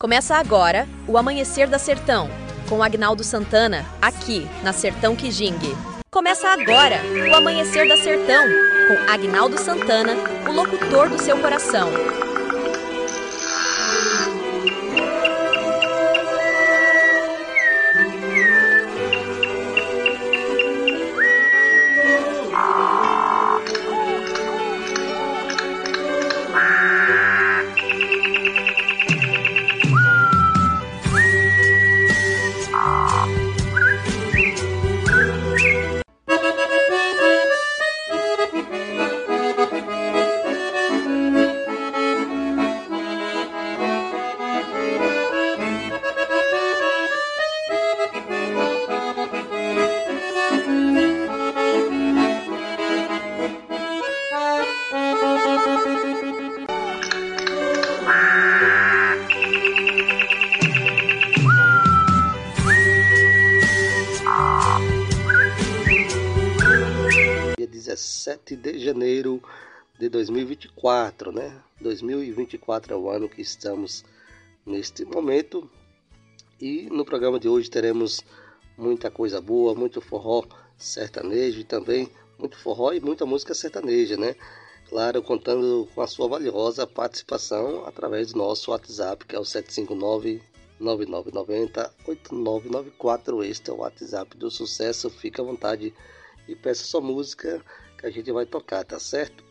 Começa agora o Amanhecer da Sertão, com Agnaldo Santana, aqui na Sertão Kijing. Começa agora o Amanhecer da Sertão, com Agnaldo Santana, o locutor do seu coração. 2024 é o ano que estamos neste momento. E no programa de hoje teremos muita coisa boa, muito forró sertanejo e também muito forró e muita música sertaneja, né? Claro, contando com a sua valiosa participação através do nosso WhatsApp, que é o 759 9990 8994. Este é o WhatsApp do sucesso. Fica à vontade e peça sua música que a gente vai tocar, tá certo?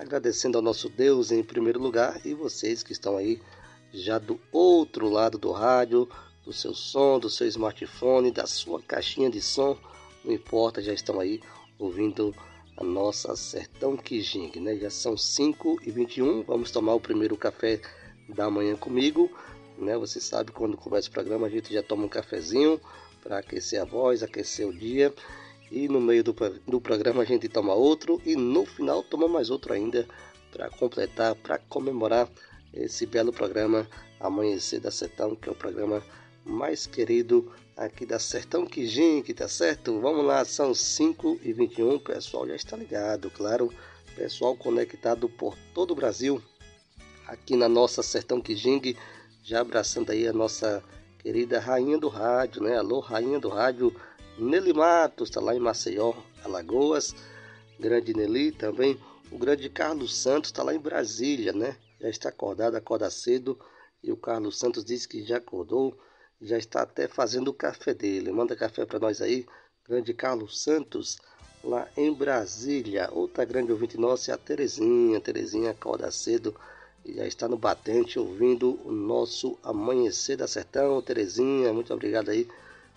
Agradecendo ao nosso Deus em primeiro lugar e vocês que estão aí já do outro lado do rádio, do seu som, do seu smartphone, da sua caixinha de som, não importa, já estão aí ouvindo a nossa Sertão Kijing, né? Já são 5 e 21 vamos tomar o primeiro café da manhã comigo, né? Você sabe, quando começa o programa a gente já toma um cafezinho para aquecer a voz, aquecer o dia e no meio do, do programa a gente toma outro e no final toma mais outro ainda para completar, para comemorar esse belo programa Amanhecer da Sertão, que é o programa mais querido aqui da Sertão Kijing, tá certo? Vamos lá, são 5 e 21 pessoal já está ligado, claro, pessoal conectado por todo o Brasil, aqui na nossa Sertão Kijing, já abraçando aí a nossa querida rainha do rádio, né? Alô, rainha do rádio, Nelly Matos, está lá em Maceió, Alagoas. Grande Nelly também. O grande Carlos Santos está lá em Brasília, né? Já está acordado, acorda cedo. E o Carlos Santos disse que já acordou, já está até fazendo o café dele. Manda café para nós aí. Grande Carlos Santos, lá em Brasília. Outra grande ouvinte nossa é a Terezinha. Terezinha acorda cedo e já está no batente ouvindo o nosso Amanhecer da Sertão. Terezinha, muito obrigado aí.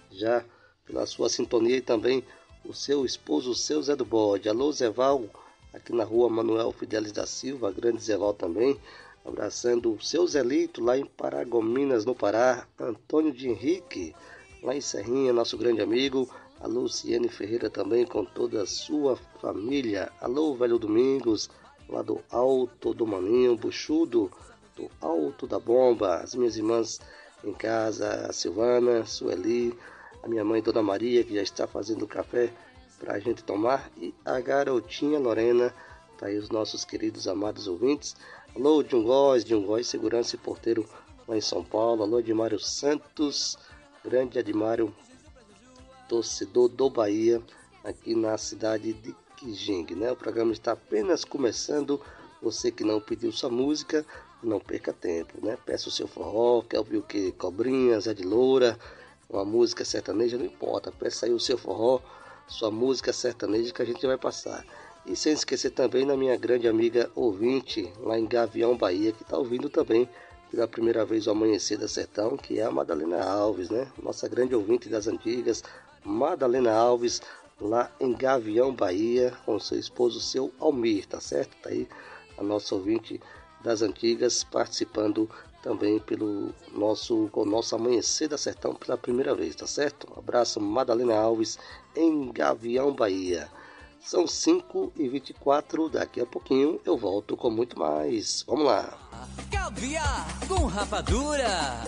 Já pela sua sintonia e também o seu esposo, o seu Zé do Bode. Alô, Zeval, aqui na rua Manuel Fidelis da Silva, grande Zeval também. Abraçando o seu Zelito lá em Paragominas, no Pará. Antônio de Henrique, lá em Serrinha, nosso grande amigo. A Luciene Ferreira também com toda a sua família. Alô, velho Domingos, lá do Alto do Maninho, Buchudo, do Alto da Bomba. As minhas irmãs em casa, a Silvana, Sueli, a minha mãe Dona Maria, que já está fazendo café para a gente tomar, e a garotinha Lorena, tá aí os nossos queridos amados ouvintes. Alô, Djungóis, Djungóis, segurança e porteiro lá em São Paulo. Alô, Edmário Santos, grande Edmário, torcedor do Bahia, aqui na cidade de Kijing, né? O programa está apenas começando. Você que não pediu sua música, não perca tempo, né? Peça o seu forró, quer ouvir o que? Cobrinha, Zé de Loura, uma música sertaneja, não importa. Peça aí o seu forró, sua música sertaneja que a gente vai passar. E sem esquecer também da minha grande amiga ouvinte lá em Gavião, Bahia, que está ouvindo também pela primeira vez o Amanhecer da Sertão, que é a Madalena Alves, né? Nossa grande ouvinte das antigas, Madalena Alves, lá em Gavião, Bahia, com seu esposo, seu Almir, tá certo? Tá aí a nossa ouvinte das antigas participando também pelo nosso com nosso amanhecer da sertão pela primeira vez, tá certo? Um abraço, Madalena Alves, em Gavião, Bahia. São 5 e 24 daqui a pouquinho eu volto com muito mais. Vamos lá. Caviar com rapadura.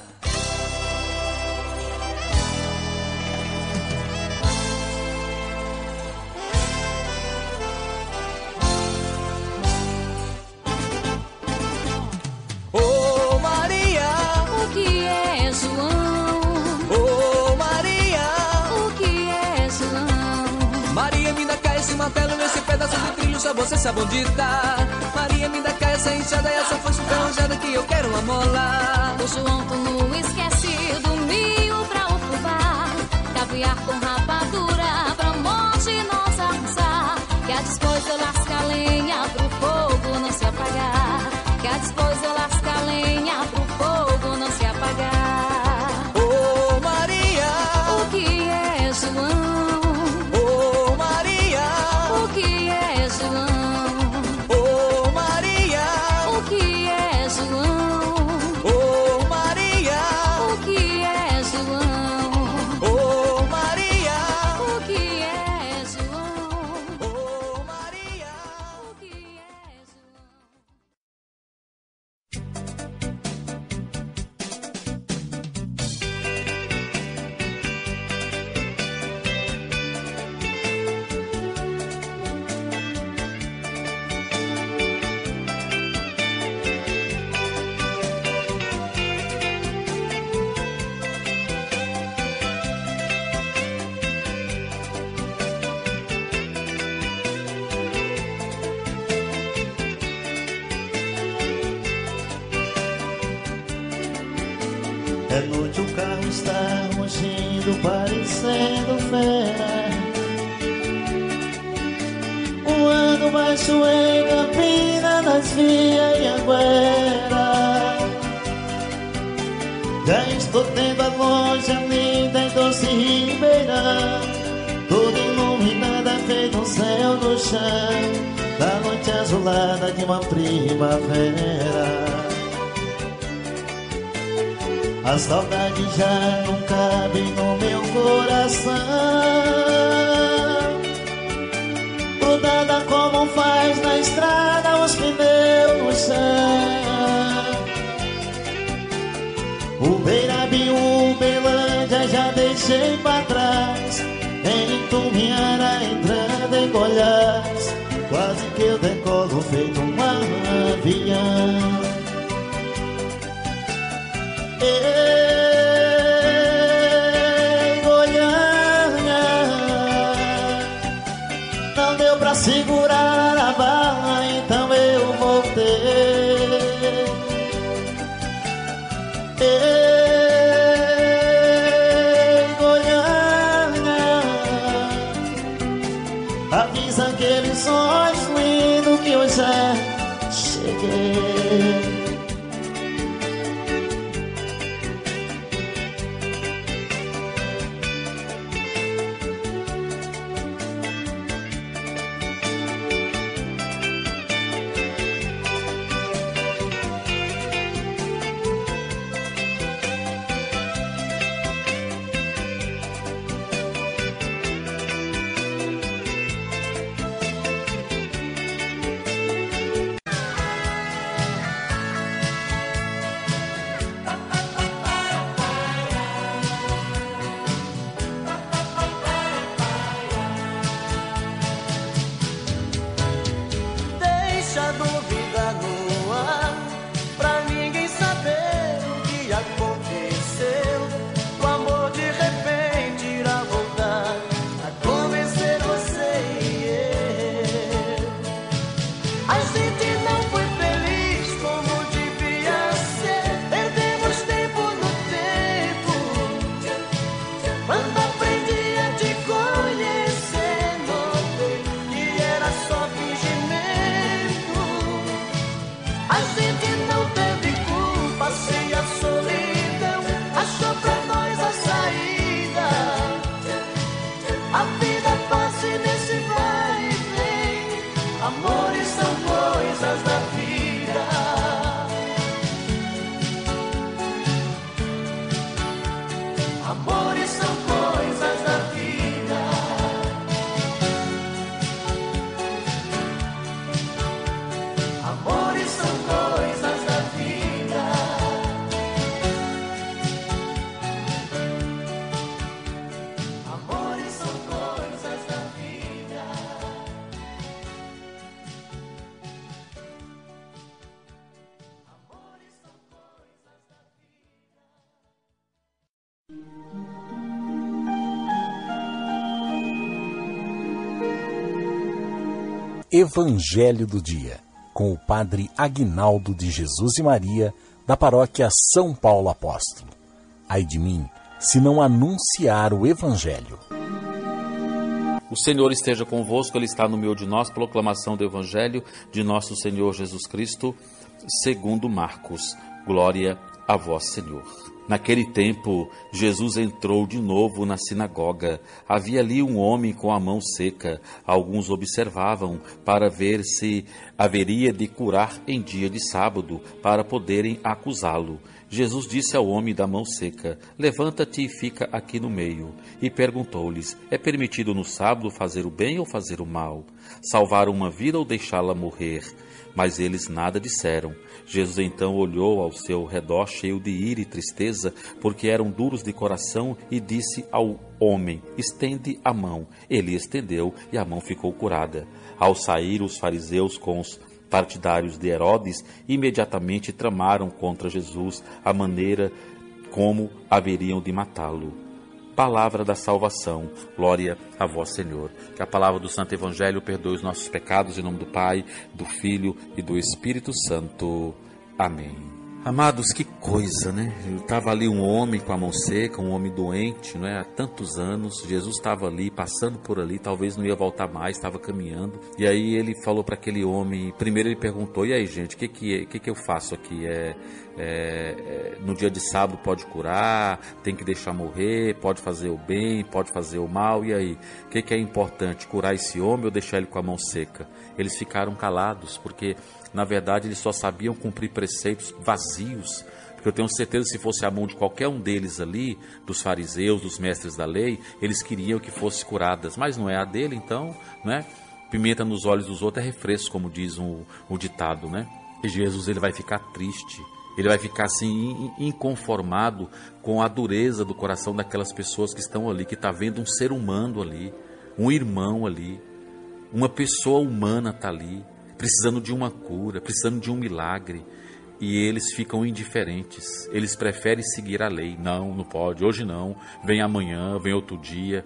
martelo nesse pedaço de trilho, só você sabe onde. Tá. Maria, me dá cá essa enxada, essa foice tão rojada que eu quero amolar. O João, tu não esquece do milho pra o caviar com rapadura pra morte nós arrasar Que a depois lasca a lenha pro fogo não se apagar. Que a depois eu Evangelho do Dia, com o Padre Aguinaldo de Jesus e Maria, da paróquia São Paulo Apóstolo. Ai de mim, se não anunciar o Evangelho. O Senhor esteja convosco, Ele está no meio de nós. Proclamação do Evangelho de nosso Senhor Jesus Cristo, segundo Marcos. Glória a vós, Senhor. Naquele tempo, Jesus entrou de novo na sinagoga. Havia ali um homem com a mão seca. Alguns observavam para ver se haveria de curar em dia de sábado, para poderem acusá-lo. Jesus disse ao homem da mão seca: Levanta-te e fica aqui no meio. E perguntou-lhes: É permitido no sábado fazer o bem ou fazer o mal? Salvar uma vida ou deixá-la morrer? Mas eles nada disseram. Jesus então olhou ao seu redor, cheio de ira e tristeza, porque eram duros de coração, e disse ao homem: Estende a mão. Ele estendeu, e a mão ficou curada. Ao sair, os fariseus com os partidários de Herodes imediatamente tramaram contra Jesus a maneira como haveriam de matá-lo palavra da salvação. Glória a vós, Senhor. Que a palavra do Santo Evangelho perdoe os nossos pecados em nome do Pai, do Filho e do Espírito Santo. Amém. Amados, que coisa, né? Estava ali um homem com a mão seca, um homem doente, não é? Há tantos anos. Jesus estava ali, passando por ali, talvez não ia voltar mais, estava caminhando. E aí ele falou para aquele homem. Primeiro ele perguntou: e aí, gente, o que que, que que eu faço aqui? É, é, é, no dia de sábado pode curar, tem que deixar morrer, pode fazer o bem, pode fazer o mal. E aí, o que, que é importante? Curar esse homem ou deixar ele com a mão seca? Eles ficaram calados porque na verdade, eles só sabiam cumprir preceitos vazios. Porque eu tenho certeza se fosse a mão de qualquer um deles ali, dos fariseus, dos mestres da lei, eles queriam que fossem curadas. Mas não é a dele, então, né? Pimenta nos olhos dos outros é refresco, como diz o, o ditado, né? E Jesus ele vai ficar triste. Ele vai ficar assim inconformado com a dureza do coração daquelas pessoas que estão ali, que está vendo um ser humano ali, um irmão ali, uma pessoa humana está ali, precisando de uma cura, precisando de um milagre. E eles ficam indiferentes. Eles preferem seguir a lei. Não, não pode. Hoje não. Vem amanhã, vem outro dia.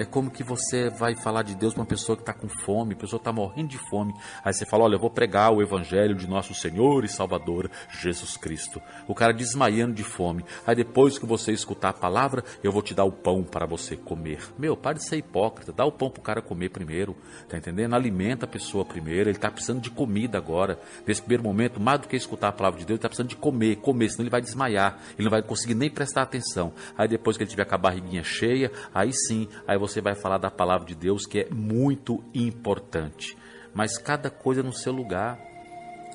É como que você vai falar de Deus para uma pessoa que está com fome, pessoa está morrendo de fome. Aí você fala: Olha, eu vou pregar o Evangelho de nosso Senhor e Salvador Jesus Cristo. O cara desmaiando de fome. Aí depois que você escutar a palavra, eu vou te dar o pão para você comer. Meu, pare de ser hipócrita. Dá o pão para o cara comer primeiro. Tá entendendo? Alimenta a pessoa primeiro. Ele está precisando de comida agora. Nesse primeiro momento, mais do que escutar a palavra de Deus, ele está precisando de comer, comer, senão ele vai desmaiar. Ele não vai conseguir nem prestar atenção. Aí depois que ele tiver com a barriguinha cheia, aí sim, aí você você vai falar da palavra de Deus, que é muito importante. Mas cada coisa no seu lugar.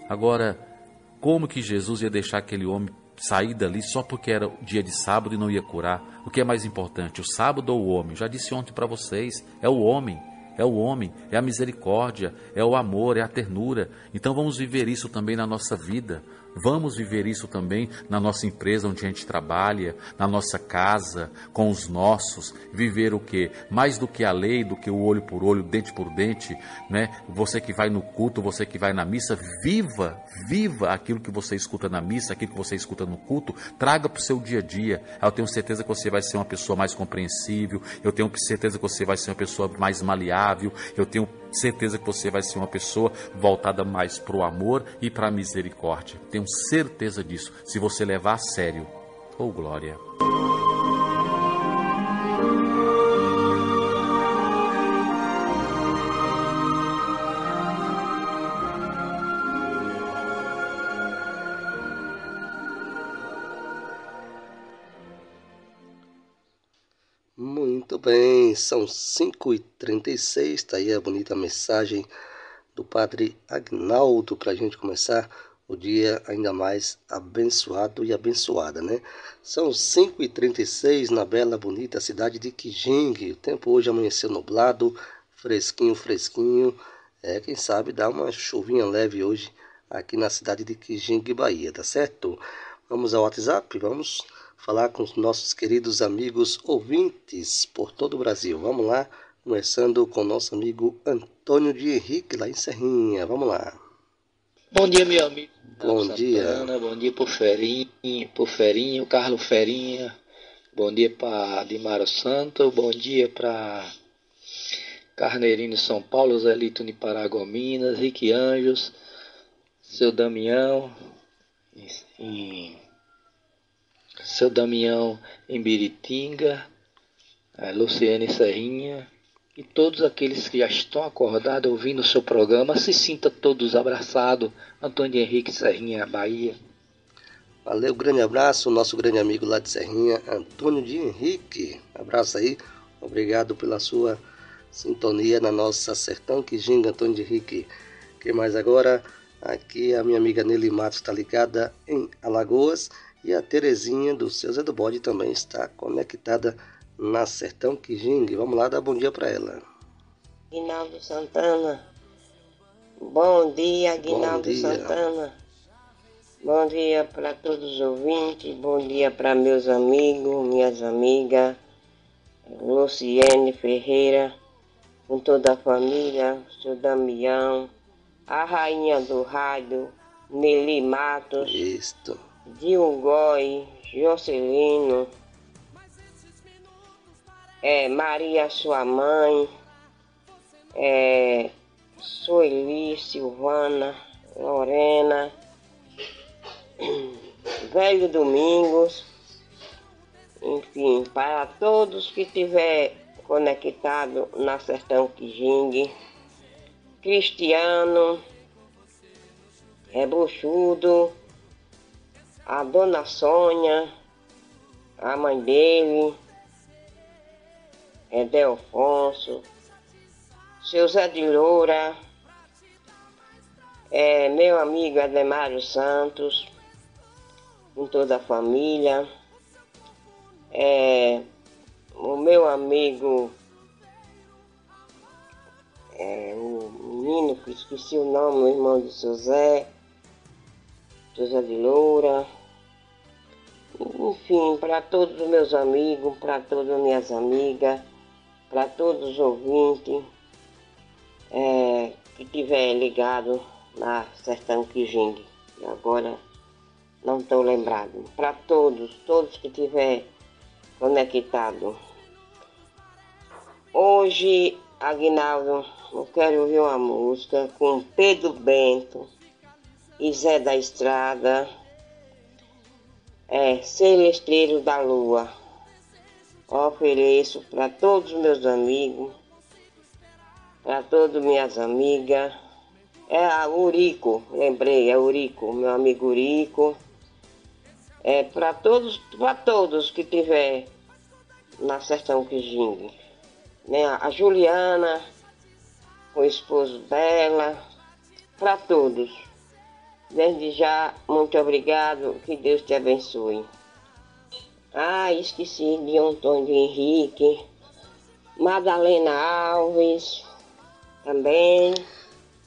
Agora, como que Jesus ia deixar aquele homem sair dali só porque era dia de sábado e não ia curar? O que é mais importante, o sábado ou o homem? Já disse ontem para vocês, é o homem. É o homem, é a misericórdia, é o amor, é a ternura. Então vamos viver isso também na nossa vida. Vamos viver isso também na nossa empresa onde a gente trabalha, na nossa casa, com os nossos. Viver o que? Mais do que a lei, do que o olho por olho, dente por dente, né? Você que vai no culto, você que vai na missa, viva, viva aquilo que você escuta na missa, aquilo que você escuta no culto, traga para o seu dia a dia. Eu tenho certeza que você vai ser uma pessoa mais compreensível, eu tenho certeza que você vai ser uma pessoa mais maleável, eu tenho certeza que você vai ser uma pessoa voltada mais para o amor e para a misericórdia. Tenho certeza disso, se você levar a sério. Oh, glória! São 5h36, está aí a bonita mensagem do Padre Agnaldo para a gente começar o dia ainda mais abençoado e abençoada, né? São 5h36 na bela, bonita cidade de Kijing. O tempo hoje amanheceu nublado, fresquinho, fresquinho. É, quem sabe dá uma chuvinha leve hoje aqui na cidade de Kijing, Bahia, tá certo? Vamos ao WhatsApp, vamos falar com os nossos queridos amigos ouvintes por todo o Brasil. Vamos lá, começando com o nosso amigo Antônio de Henrique, lá em Serrinha. Vamos lá. Bom dia, meu amigo. Bom Santana, dia. Bom dia pro Ferinho, pro Ferinho, Carlos Ferinha. Bom dia para Dimaro Santo. Bom dia para Carneirinho São Paulo, Zelito de Paragominas, Rick Anjos, seu Damião, em, seu Damião em Biritinga, Luciane Serrinha e todos aqueles que já estão acordados ouvindo o seu programa, se sinta todos abraçados. Antônio Henrique Serrinha, Bahia. Valeu, grande abraço, nosso grande amigo lá de Serrinha, Antônio de Henrique. Abraço aí, obrigado pela sua sintonia na nossa Sertão que ginga, Antônio de Henrique. Quem mais agora? Aqui a minha amiga Nelly Matos está ligada em Alagoas e a Terezinha do Seu Zé do Bode também está conectada na Sertão Quijingue. Vamos lá dar bom dia para ela. Aguinaldo Santana. Bom dia, Aguinaldo dia. Santana. Bom dia para todos os ouvintes, bom dia para meus amigos, minhas amigas, Luciene Ferreira, com toda a família, o seu Damião, a rainha do rádio, Nelly Matos, Isto. Dilgói, Jocelino, é, Maria, sua mãe, é, Sueli, Silvana, Lorena, Velho Domingos, enfim, para todos que estiver conectado na Sertão Quijingue, Cristiano, Rebuchudo, a Dona Sônia, a mãe dele, Edelfonso, seu Zé de Loura, é, meu amigo Ademário Santos, com toda a família, é, o meu amigo, é, o menino que esqueci o nome, o irmão de Zé, José de Loura, enfim, para todos os meus amigos, para todas as minhas amigas, para todos os ouvintes é, que estiver ligado na Sertão Quijingue. E agora não estou lembrado. Para todos, todos que estiver conectado. Hoje, Aguinaldo, eu quero ouvir uma música com Pedro Bento e Zé da Estrada. É Celesteiro da Lua. Ofereço para todos os meus amigos, para todas minhas amigas. É a Urico, lembrei, é Urico, meu amigo Urico. É para todos, para todos que tiver na Sertão Quijingue. Né? A Juliana, o esposo dela, para todos. Desde já, muito obrigado, que Deus te abençoe. Ah, esqueci de Antônio Henrique, Madalena Alves, também.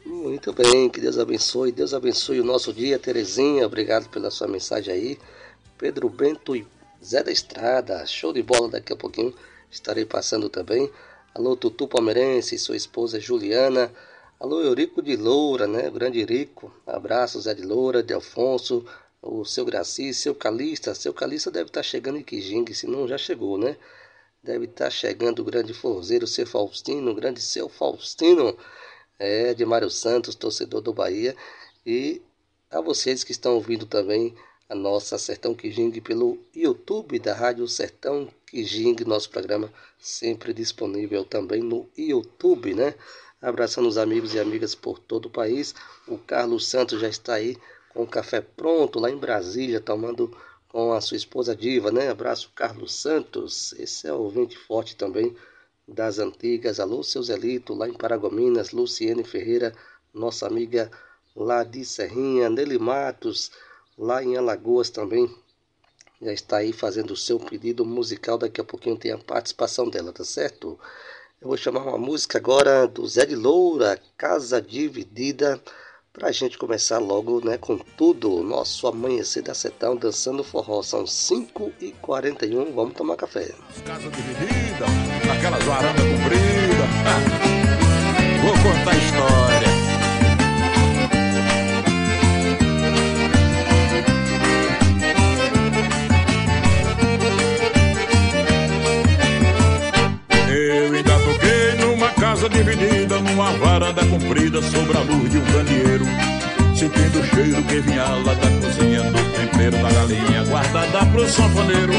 Muito bem, que Deus abençoe. Deus abençoe o nosso dia, Terezinha. Obrigado pela sua mensagem aí. Pedro Bento e Zé da Estrada. Show de bola daqui a pouquinho. Estarei passando também. Alô, Tutu Palmeirense e sua esposa Juliana. Alô, Eurico de Loura, né? O grande Eurico. Abraço, Zé de Loura, de Alfonso, o seu Graci, seu Calista. Seu Calista deve estar chegando em Quijingue, se não já chegou, né? Deve estar chegando o grande forzeiro, seu Faustino, o grande seu Faustino. É, de Mário Santos, torcedor do Bahia. E a vocês que estão ouvindo também a nossa Sertão Quijingue pelo YouTube da Rádio Sertão Quijingue, nosso programa sempre disponível também no YouTube, né? Abraçando os amigos e amigas por todo o país. O Carlos Santos já está aí com o café pronto lá em Brasília, tomando com a sua esposa Diva, né? Abraço, Carlos Santos. Esse é o ouvinte forte também das antigas. Alô, seu Zelito, lá em Paragominas. Luciene Ferreira, nossa amiga lá de Serrinha. Nelly Matos, lá em Alagoas também. Já está aí fazendo o seu pedido musical. Daqui a pouquinho tem a participação dela, tá certo? Eu vou chamar uma música agora do Zé de Loura, Casa Dividida, pra gente começar logo né, com tudo. Nosso amanhecer da Setão dançando forró. São 5h41, vamos tomar café. Casa dividida, aquelas varandas compridas. Vou contar a história. Dividida numa varanda comprida sobre a luz de um candeeiro. Sentindo o cheiro que vinha lá da cozinha do tempero da galinha guardada pro sanfoneiro.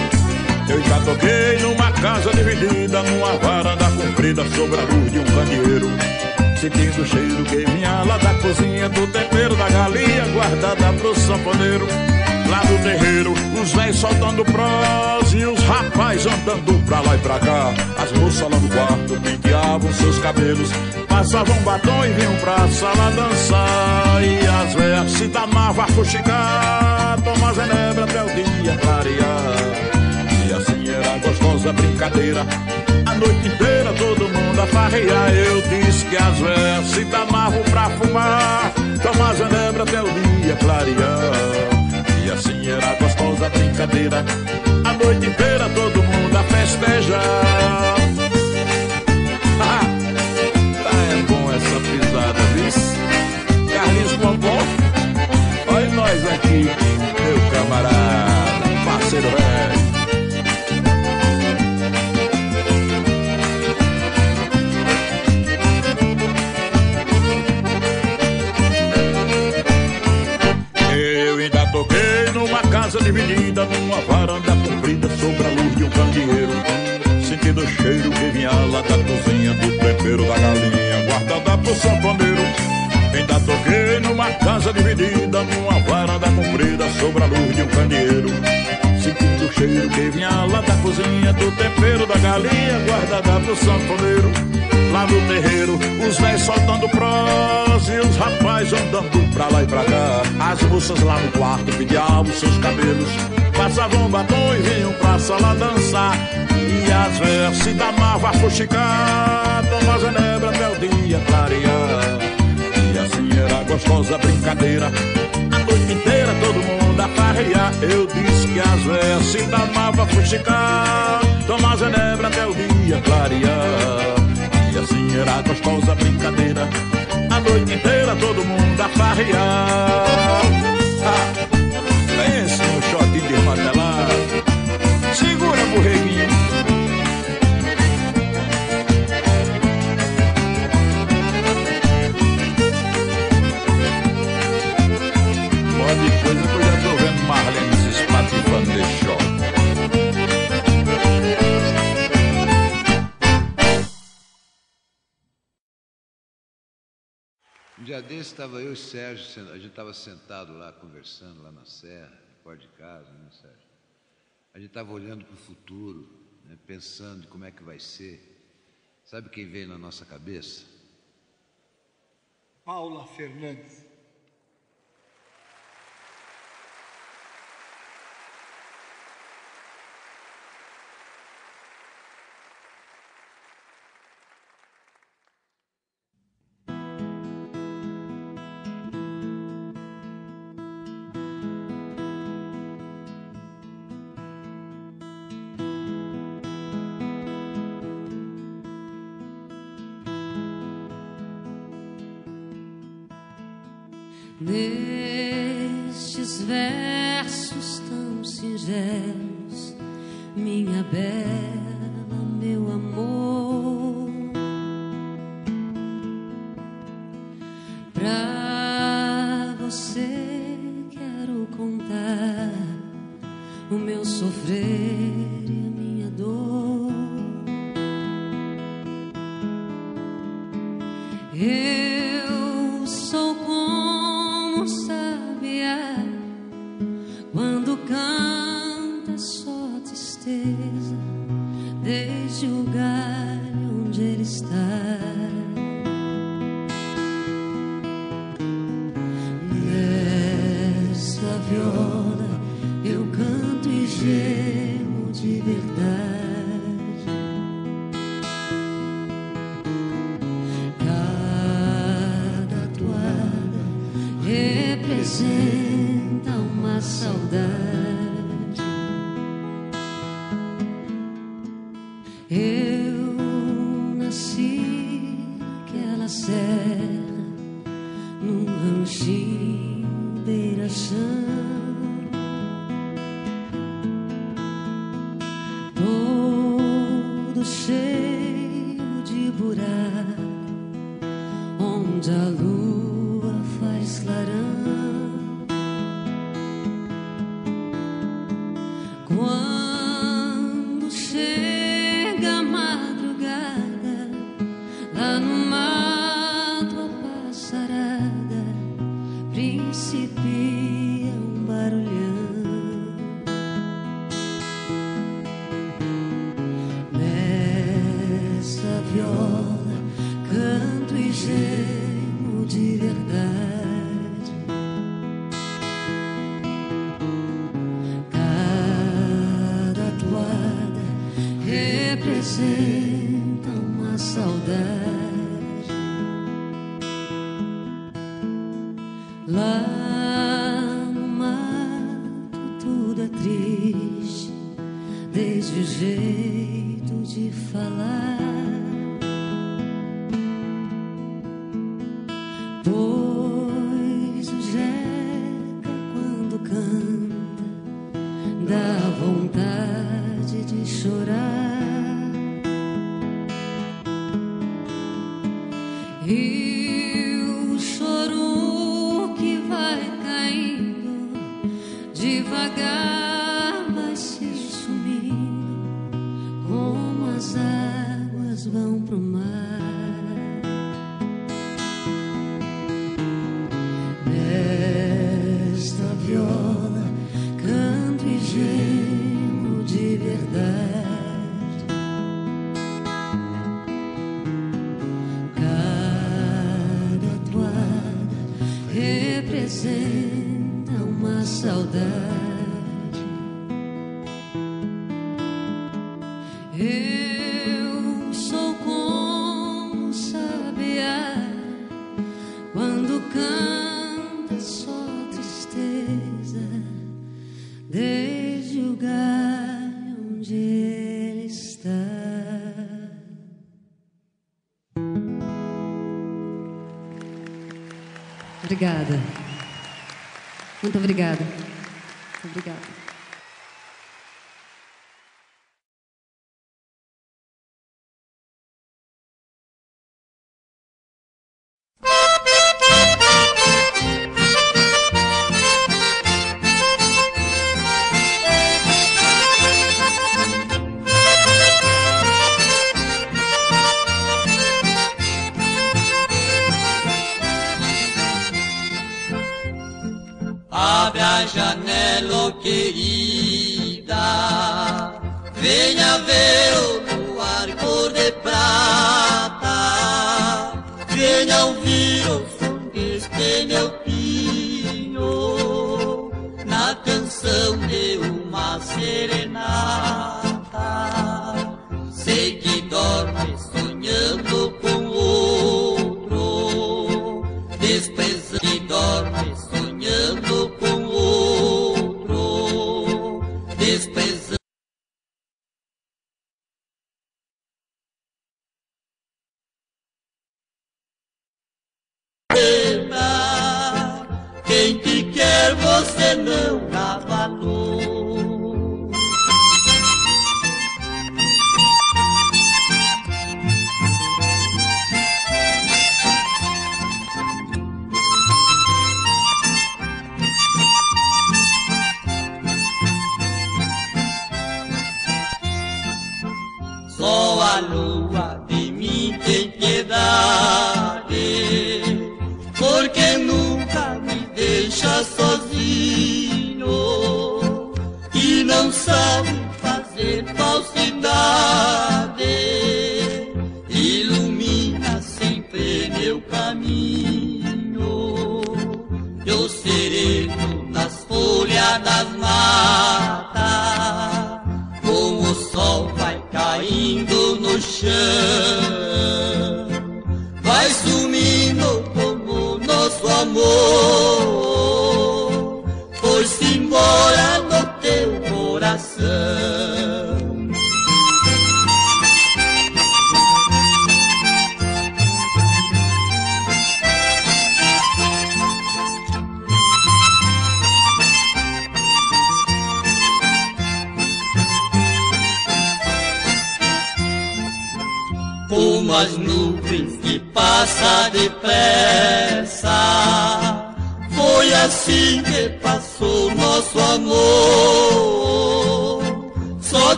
Eu já toquei numa casa dividida numa varanda comprida sobre a luz de um candeeiro. Sentindo o cheiro que vinha lá da cozinha do tempero da galinha guardada pro sanfoneiro. Lá no terreiro, os velhos soltando prós e os rapazes andando pra lá e pra cá. As moças lá no quarto penteavam seus cabelos, passavam batom e vinham pra sala dançar. E as velhas se danavam a fuxicar, tomar genebra até o dia clarear. E assim era gostosa a brincadeira. A noite inteira todo mundo a farrear. Eu disse que as velhas se danavam pra fumar, tomar genebra até o dia clarear. Era gostosa brincadeira. A noite inteira todo mundo a festejar. Ah, tá é bom essa pisada, viu? Carlinhos Pompom, olha nós aqui, meu camarada, casa dividida, numa varanda comprida sobre a luz de um candeeiro. Sentindo o cheiro que vinha lá da cozinha do tempero da galinha, guardada pro sanfoneiro. Ainda toquei numa casa dividida, numa varanda comprida sobre a luz de um candeeiro. Cheiro que vinha lá da cozinha do tempero da galinha, guardada pro sanfoneiro. Lá no terreiro, os velhos soltando prós e os rapazes andando pra lá e pra cá. As moças lá no quarto pediam seus cabelos, passavam batom e vinham pra sala dançar. E as velhas se damavam a fuxicar, tomar genebra até o dia clarear. E assim era gostosa a brincadeira, a noite inteira todo mundo a farrear. Eu disse que as velhas se damavam a fuxicar, tomar genebra até o dia clarear. E assim era gostosa a brincadeira A noite inteira todo mundo a farrear ah, Pense no shot desmantelado Segura, borreguinho dia desse estava eu e Sérgio, a gente estava sentado lá conversando lá na serra, perto de casa, né, Sérgio? A gente estava olhando para o futuro, né, pensando como é que vai ser. Sabe quem veio na nossa cabeça? Paula Fernandes. Nestes versos tão singelos, minha bela, representa uma saudade. Obrigada.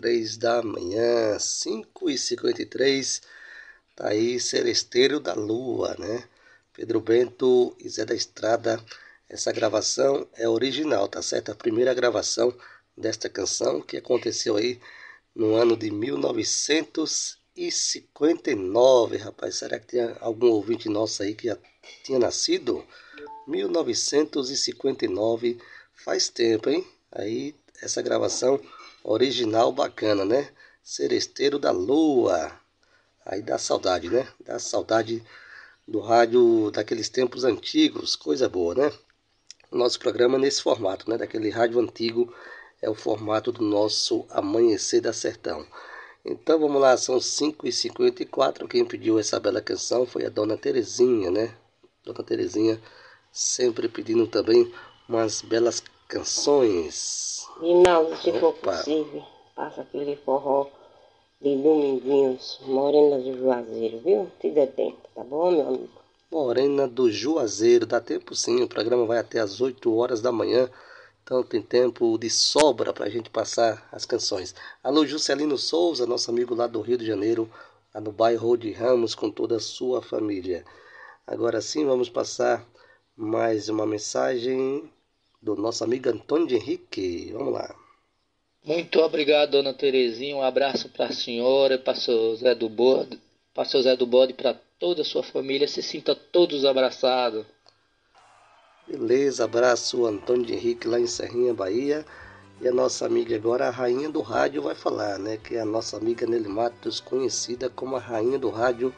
53 da manhã, 5 e 53 tá aí Celesteiro da Lua, né? Pedro Bento e Zé da Estrada, essa gravação é original, tá certo? A primeira gravação desta canção que aconteceu aí no ano de 1959, rapaz. Será que tem algum ouvinte nosso aí que já tinha nascido? 1959, faz tempo, hein? Aí essa gravação original bacana, né? Seresteiro da Lua. Aí dá saudade, né? Dá saudade do rádio daqueles tempos antigos, coisa boa, né? Nosso programa nesse formato, né? Daquele rádio antigo é o formato do nosso Amanhecer da Sertão. Então vamos lá, são 5h54. Quem pediu essa bela canção foi a Dona Terezinha, né? Dona Terezinha sempre pedindo também umas belas canções. Rinaldo, se for possível, passa aquele forró de Dominguinhos, Morena do Juazeiro, viu? Se der tempo, tá bom, meu amigo? Morena do Juazeiro, dá tempo sim, o programa vai até às 8 horas da manhã, então tem tempo de sobra para a gente passar as canções. Alô, Juscelino Souza, nosso amigo lá do Rio de Janeiro, lá no bairro de Ramos, com toda a sua família. Agora sim, vamos passar mais uma mensagem do nosso amigo Antônio de Henrique. Vamos lá. Muito obrigado, dona Terezinha. Um abraço para a senhora, para o seu Zé do Bode, para seu Zé do Bode, para toda a sua família. Se sinta todos abraçados. Beleza, abraço Antônio de Henrique lá em Serrinha, Bahia. E a nossa amiga agora, a rainha do rádio, vai falar, né? Que é a nossa amiga Nelly Matos, conhecida como a rainha do rádio.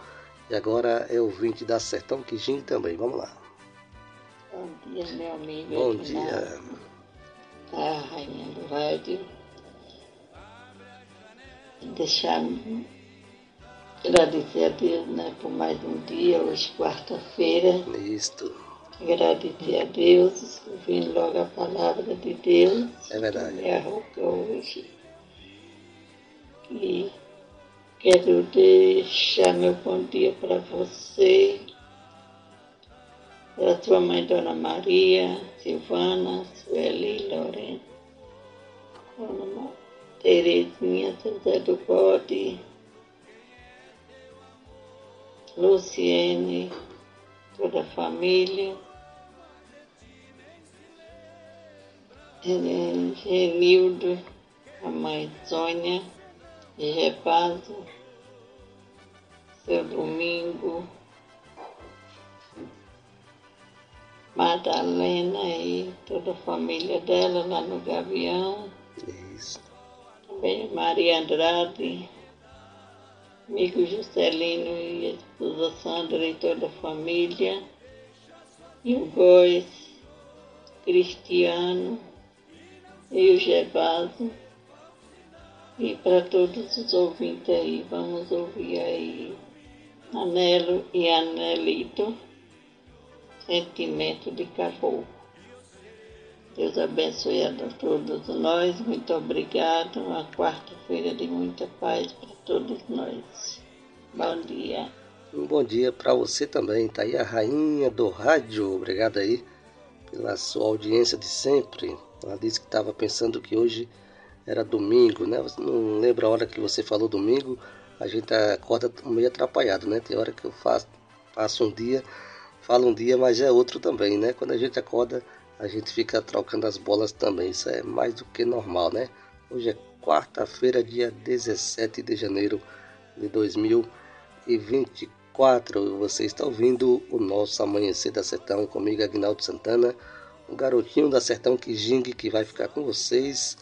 E agora é ouvinte da Sertão Quijinho também. Vamos lá. Bom dia, meu amigo. Bom dia. A rainha do rádio. Deixar agradecer a Deus né, por mais um dia, hoje quarta-feira. Isto, Agradecer a Deus, ouvindo logo a palavra de Deus. é verdade. Me arroca hoje. E quero deixar meu bom dia para você, para sua mãe Dona Maria, Silvana, Sueli, Lorena, Dona Terezinha, José do Bode, Luciene, toda a família. Genildo, a mãe Sônia, Repaso, seu Domingo, Madalena e toda a família dela lá no Gavião. Isso. Também Maria Andrade, amigo Juscelino e a esposa Sandra e toda a família. E o Góis, Cristiano e o Gevaso. E para todos os ouvintes aí, vamos ouvir aí Anelo e Anelito, Sentimento de Caboclo. Deus abençoe a todos nós. Muito obrigado. Uma quarta-feira de muita paz para todos nós. Bom dia. Um bom dia para você também. Tá aí a rainha do rádio. Obrigado aí pela sua audiência de sempre. Ela disse que estava pensando que hoje era domingo, né? Você não lembra a hora que você falou domingo? A gente acorda meio atrapalhado, né? Tem hora que eu faço, passo um dia, falo um dia, mas é outro também, né? Quando a gente acorda, a gente fica trocando as bolas também. Isso é mais do que normal, né? Hoje é quarta-feira, dia 17 de janeiro de 2024. Você está ouvindo o nosso Amanhecer da Sertão comigo, Agnaldo Santana, o garotinho da Sertão Kijing que vai ficar com vocês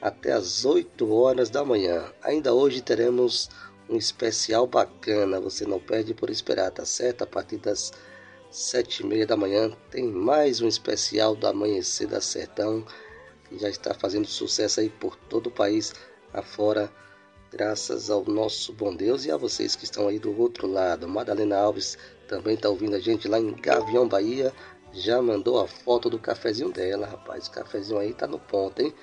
até as 8 horas da manhã. Ainda hoje teremos um especial bacana, você não perde por esperar, tá certo? A partir das sete e meia da manhã tem mais um especial do Amanhecer da Sertão que já está fazendo sucesso aí por todo o país afora, graças ao nosso bom Deus e a vocês que estão aí do outro lado. Madalena Alves também está ouvindo a gente lá em Gavião, Bahia. Já mandou a foto do cafezinho dela, rapaz. O cafezinho aí tá no ponto, hein?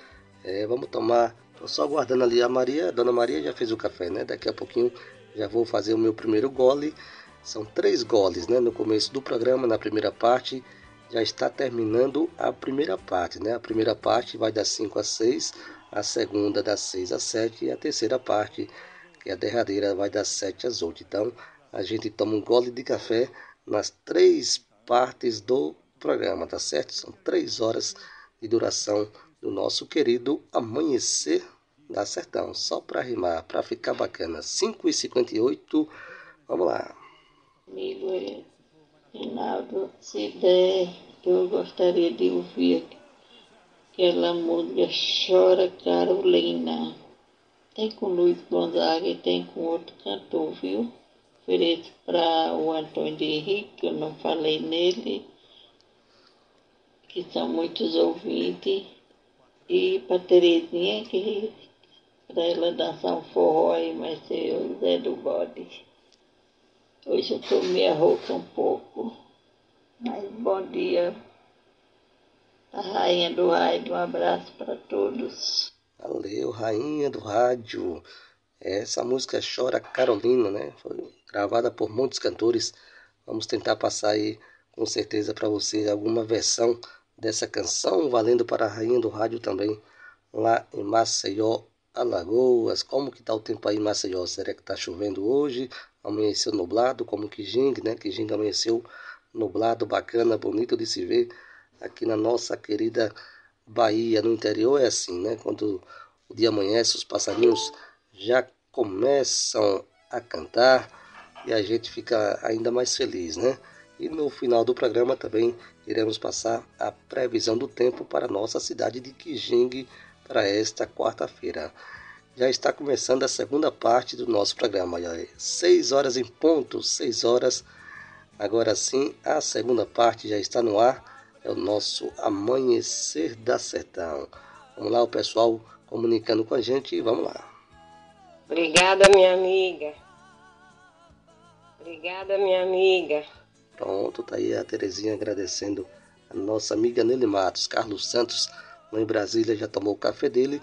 É, vamos tomar. Só aguardando ali a Maria, Dona Maria já fez o café, né? Daqui a pouquinho Já vou fazer o meu primeiro gole. São três goles, né? No começo do programa, na primeira parte, já está terminando a primeira parte, né? A primeira parte vai das 5 às 6, a segunda das 6 às 7 e a terceira parte, que é a derradeira, vai das 7 às 8. Então, a gente toma um gole de café nas três partes do programa, tá certo? São três horas de duração do nosso querido Amanhecer da Sertão. Só para rimar, para ficar bacana. 5h58, vamos lá. Amigo Reinaldo, se der, eu gostaria de ouvir aquela música Chora Carolina. Tem com Luiz Gonzaga e tem com outro cantor, viu? Ofereço para o Antônio de Henrique, que eu não falei nele, que são muitos ouvintes, e para Terezinha, que para ela dançar um forró aí, mas ser o Zé do Bode. Hoje eu estou meia rouca um pouco, mas bom dia. A rainha do rádio, um abraço para todos. Valeu, rainha do rádio. Essa música Chora Carolina, né? Foi gravada por muitos cantores. Vamos tentar passar aí com certeza para você alguma versão dessa canção, valendo para a rainha do rádio também, lá em Maceió, Alagoas. Como que tá o tempo aí em Maceió? Será que tá chovendo hoje? Amanheceu nublado, como que Jing, né? Que Jing amanheceu nublado, bacana, bonito de se ver. Aqui na nossa querida Bahia, no interior é assim, né? Quando o dia amanhece, os passarinhos já começam a cantar e a gente fica ainda mais feliz, né? E no final do programa também iremos passar a previsão do tempo para a nossa cidade de Quijingue para esta quarta-feira. Já está começando a segunda parte do nosso programa. Seis horas em ponto, seis horas. Agora sim, a segunda parte já está no ar. É o nosso Amanhecer da Sertão. Vamos lá, o pessoal comunicando com a gente vamos lá. Obrigada, minha amiga. Obrigada, minha amiga. Pronto, tá aí a Terezinha agradecendo a nossa amiga Nelly Matos, Carlos Santos, lá em Brasília, já tomou o café dele.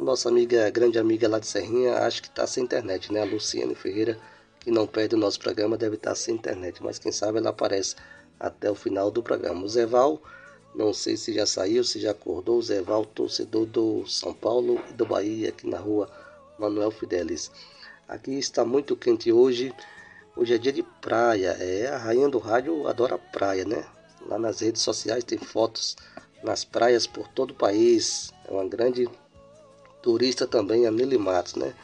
A nossa amiga, grande amiga lá de Serrinha, acho que está sem internet, né? A Luciane Ferreira, que não perde o nosso programa, deve estar tá sem internet, mas quem sabe ela aparece até o final do programa. O Zeval, não sei se já saiu, se já acordou, o Zeval, torcedor do São Paulo e do Bahia, aqui na rua Manuel Fidelis. Aqui está muito quente hoje. Hoje é dia de praia. É, a rainha do rádio adora praia, né? Lá nas redes sociais tem fotos nas praias por todo o país. É uma grande turista também, a Nili Matos, né?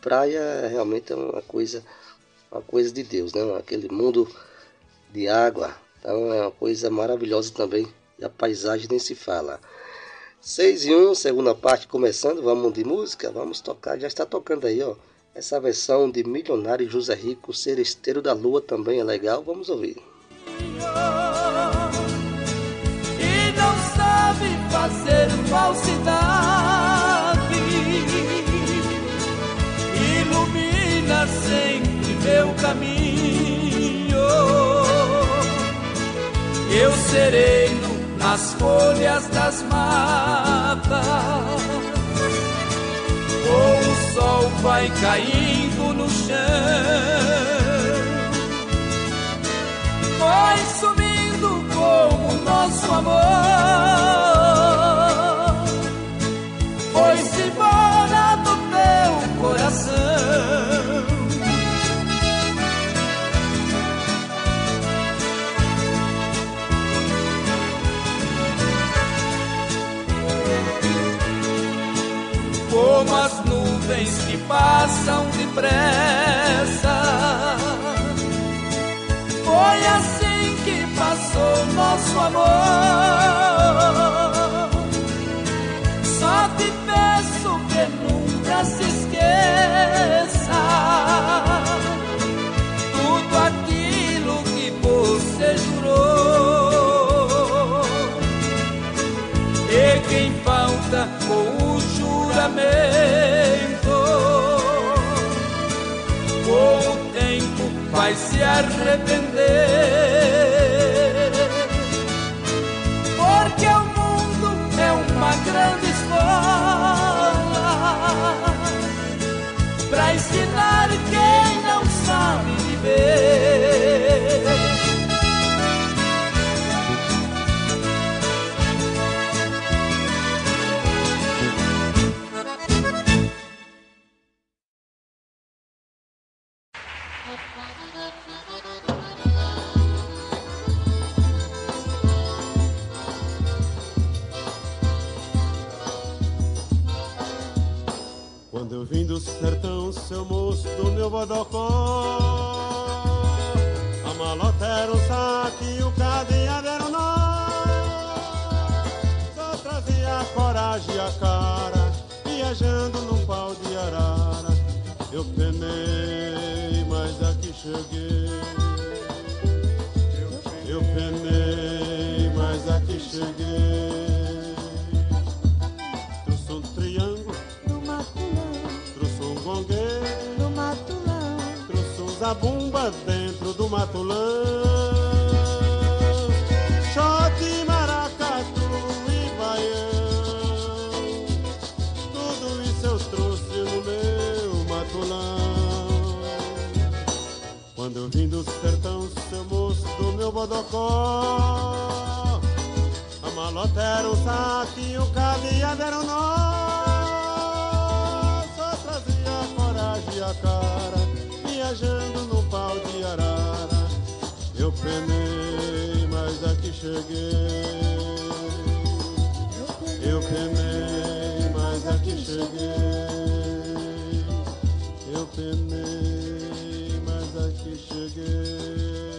Praia realmente é uma coisa, uma coisa de Deus, né? Aquele mundo de água. Então é uma coisa maravilhosa também. E a paisagem nem se fala. 6 e 1, segunda parte começando, vamos de música, vamos tocar, já está tocando aí, ó. Essa versão de Milionário José Rico, Seresteiro da Lua também é legal, vamos ouvir. E não sabe fazer falsidade, sempre meu caminho. Eu serei nas folhas das matas. Ou o sol vai caindo no chão, vai sumindo como nosso amor. Foi-se embora do teu coração. Nuvens que passam depressa. Foi assim que passou nosso amor. Só te peço que nunca se esqueça tudo aquilo que você jurou. E quem falta com juramento. Tempo vai se arrepender. Meu bodocó. A malota era um saco e o cadeado era um nó. Só trazia a coragem e a cara, viajando num pau de arara. Eu penei, mas aqui cheguei. Eu penei, mas aqui cheguei. Um zabumba dentro do matulão. Xote, maracatu e baião, tudo isso eu trouxe no meu matulão. Quando eu vim do sertão, seu moço do meu bodocó, a malota era um saco e o cadeado era um nó. Só trazia a coragem e a cara, viajando no pau de arara. Eu penei, mas aqui cheguei. Eu penei, mas aqui cheguei. Eu penei, mas aqui cheguei.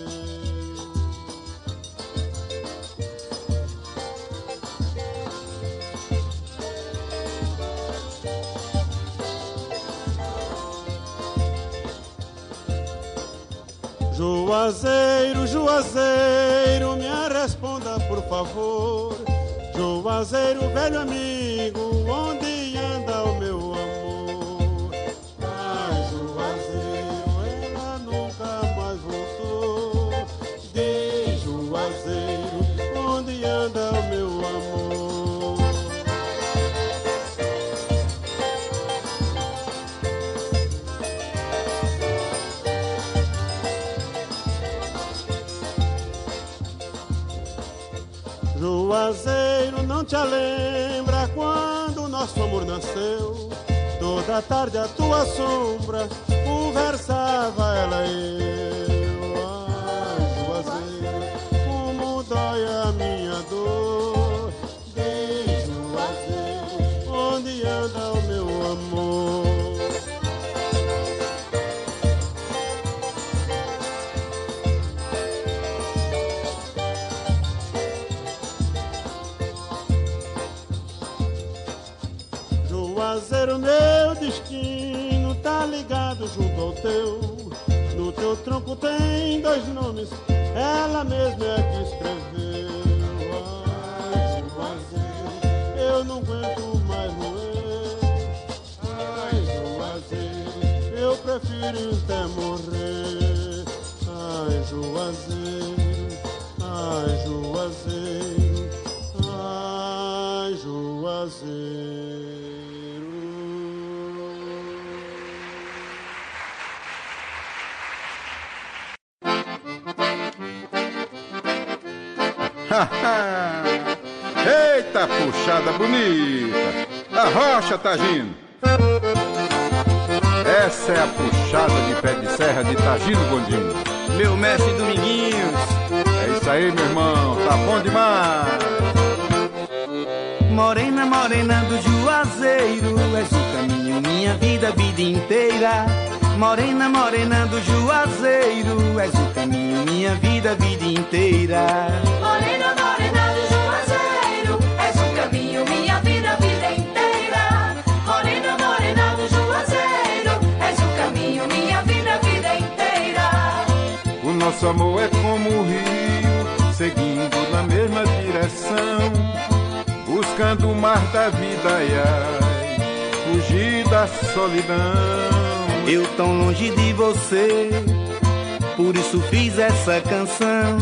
Juazeiro, Juazeiro, me responda por favor. Juazeiro, velho amigo, onde Te lembra quando nosso amor nasceu. Toda tarde a tua sombra conversava ela e eu. Dois nomes, ela mesma é que Tagino! Essa é a puxada de pé de serra de Tagino Gondinho. Meu mestre Dominguinhos. É isso aí, meu irmão, tá bom demais! Morena, morena do Juazeiro, és o caminho, minha vida, vida inteira. Morena, morena do Juazeiro, és o caminho, minha vida, vida inteira. Nosso amor é como o rio, seguindo na mesma direção, buscando o mar da vida, ai, ai, fugir da solidão. Eu tão longe de você, por isso fiz essa canção.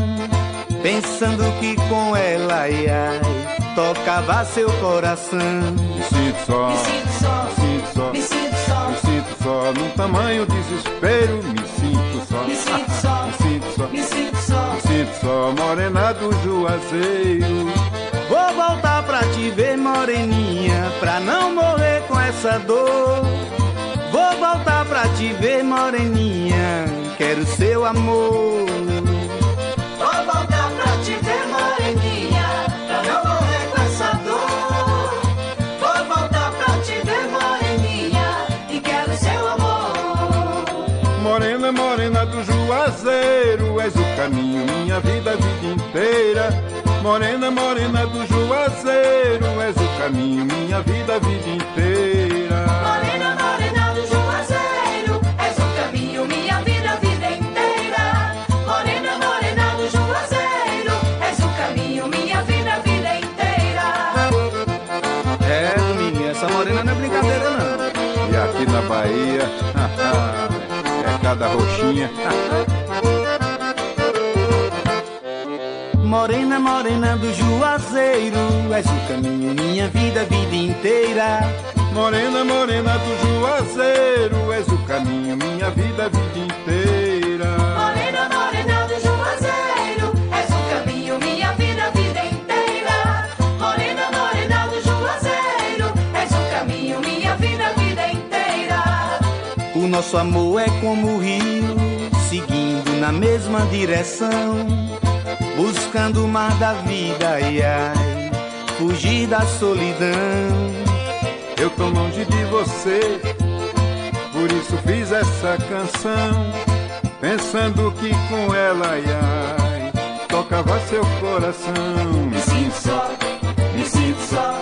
Pensando que com ela, ai, ai, tocava seu coração. Me sinto só, Me sinto só, me sinto só, me sinto só, me sinto só, num tamanho desespero. Me sinto morena do Juazeiro. Vou voltar pra te ver, moreninha, pra não morrer com essa dor. Vou voltar pra te ver, moreninha, quero seu amor. Vou voltar pra te ver, moreninha, pra não morrer com essa dor. Vou voltar pra te ver, moreninha, e quero seu amor. Juazeiro, és o caminho, minha vida, a vida inteira. Morena, morena do Juazeiro, és o caminho, minha vida, a vida inteira. Morena, morena do Juazeiro, és o caminho, minha vida, a vida inteira. Morena, morena do Juazeiro, és o caminho, minha vida, a vida inteira. É, Dominguinho, essa morena não é brincadeira, não. E aqui na Bahia, é cada roxinha. Morena, morena do Juazeiro, és o caminho, minha vida, vida inteira. Morena, morena do Juazeiro, és o caminho, minha vida, vida inteira. Morena, morena do Juazeiro, és o caminho, minha vida, vida inteira. Morena, morena do Juazeiro, és o caminho, minha vida, vida inteira. O nosso amor é como o rio, seguindo na mesma direção, buscando o mar da vida, ai, ai, fugir da solidão. Eu tô longe de você, por isso fiz essa canção, pensando que com ela, ai, ai, tocava seu coração. Me sinto só, me sinto só,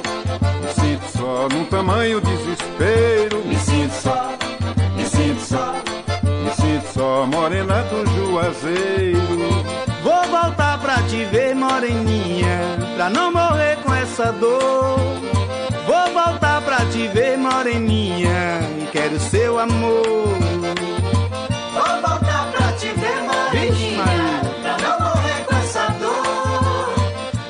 Me sinto só num tamanho desespero. me sinto só, me sinto só. Me sinto só morena do Juazeiro. Vou voltar pra te ver, moreninha, pra não morrer com essa dor. Vou voltar pra te ver, moreninha, e quero seu amor. Vou voltar pra te ver, moreninha, pra não morrer com essa dor.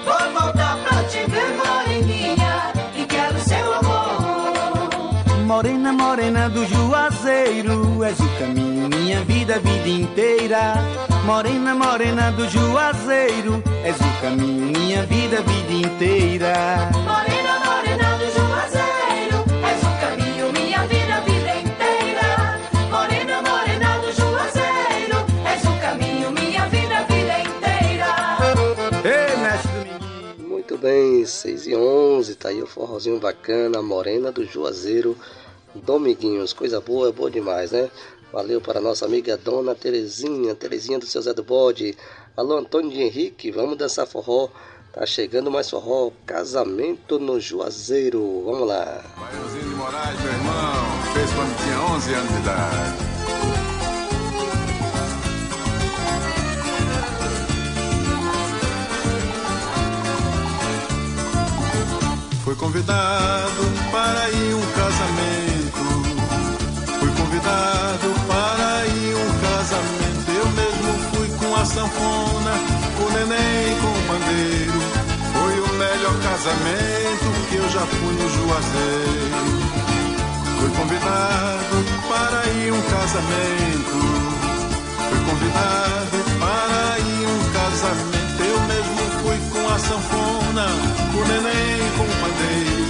Vou voltar pra te ver, moreninha, e quero seu amor. Morena, morena do Juazeiro, és o caminho, minha vida, vida inteira. Morena, morena do Juazeiro, és o caminho, minha vida, a vida inteira. Morena, morena do Juazeiro, és o caminho, minha vida, a vida inteira. Morena, morena do Juazeiro, és o caminho, minha vida, a vida inteira. Ei, mestre Dominguinho. Muito bem, 6 e 11, tá aí o forrozinho bacana, Morena do Juazeiro, Dominguinhos, coisa boa, boa demais, né? Valeu para nossa amiga Dona Terezinha, Terezinha do seu Zé do Bode. Alô, Antônio de Henrique, vamos dançar forró. Tá chegando mais forró, casamento no Juazeiro. Vamos lá. Baiãozinho de Moraes, meu irmão, fez quando tinha 11 anos de idade. Fui convidado para ir um casamento. Fui convidado fui com sanfona, o neném com o pandeiro. Foi o melhor casamento que eu já fui no Juazeiro. Fui convidado para ir um casamento. Fui convidado para ir um casamento. Eu mesmo fui com a sanfona, o neném com o pandeiro.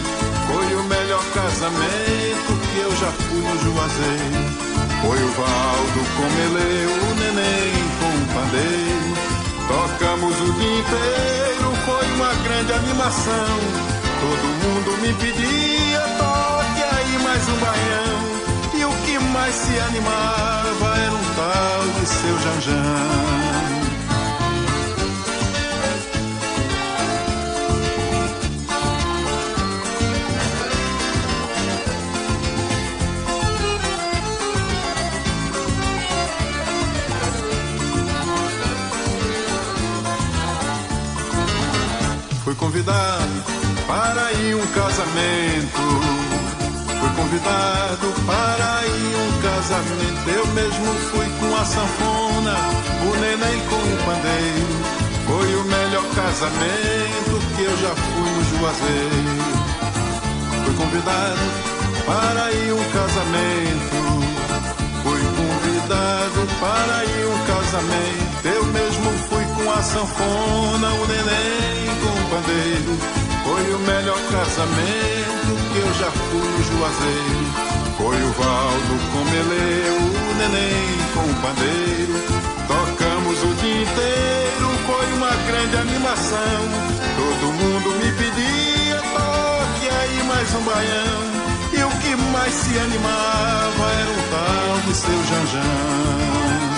Foi o melhor casamento eu já fui no Juazeiro. Foi o Valdo com meleu, o neném com o pandeiro. Tocamos o dia inteiro, foi uma grande animação. Todo mundo me pedia, toque aí mais um baião. E o que mais se animava era um tal de seu Janjão. Fui convidado para ir um casamento. Fui convidado para ir um casamento. Eu mesmo fui com a sanfona, o neném com o pandeiro. Foi o melhor casamento que eu já fui no Juazeiro. Fui convidado para ir um casamento. Convidado para ir um casamento. Eu mesmo fui com a sanfona, o neném com o pandeiro. Foi o melhor casamento que eu já fui Juazeiro. Foi o Valdo com meleu, o neném com o pandeiro. Tocamos o dia inteiro, foi uma grande animação. Todo mundo me pedia, toque aí mais um baião. O mais se animava era um tal de seu Janjão.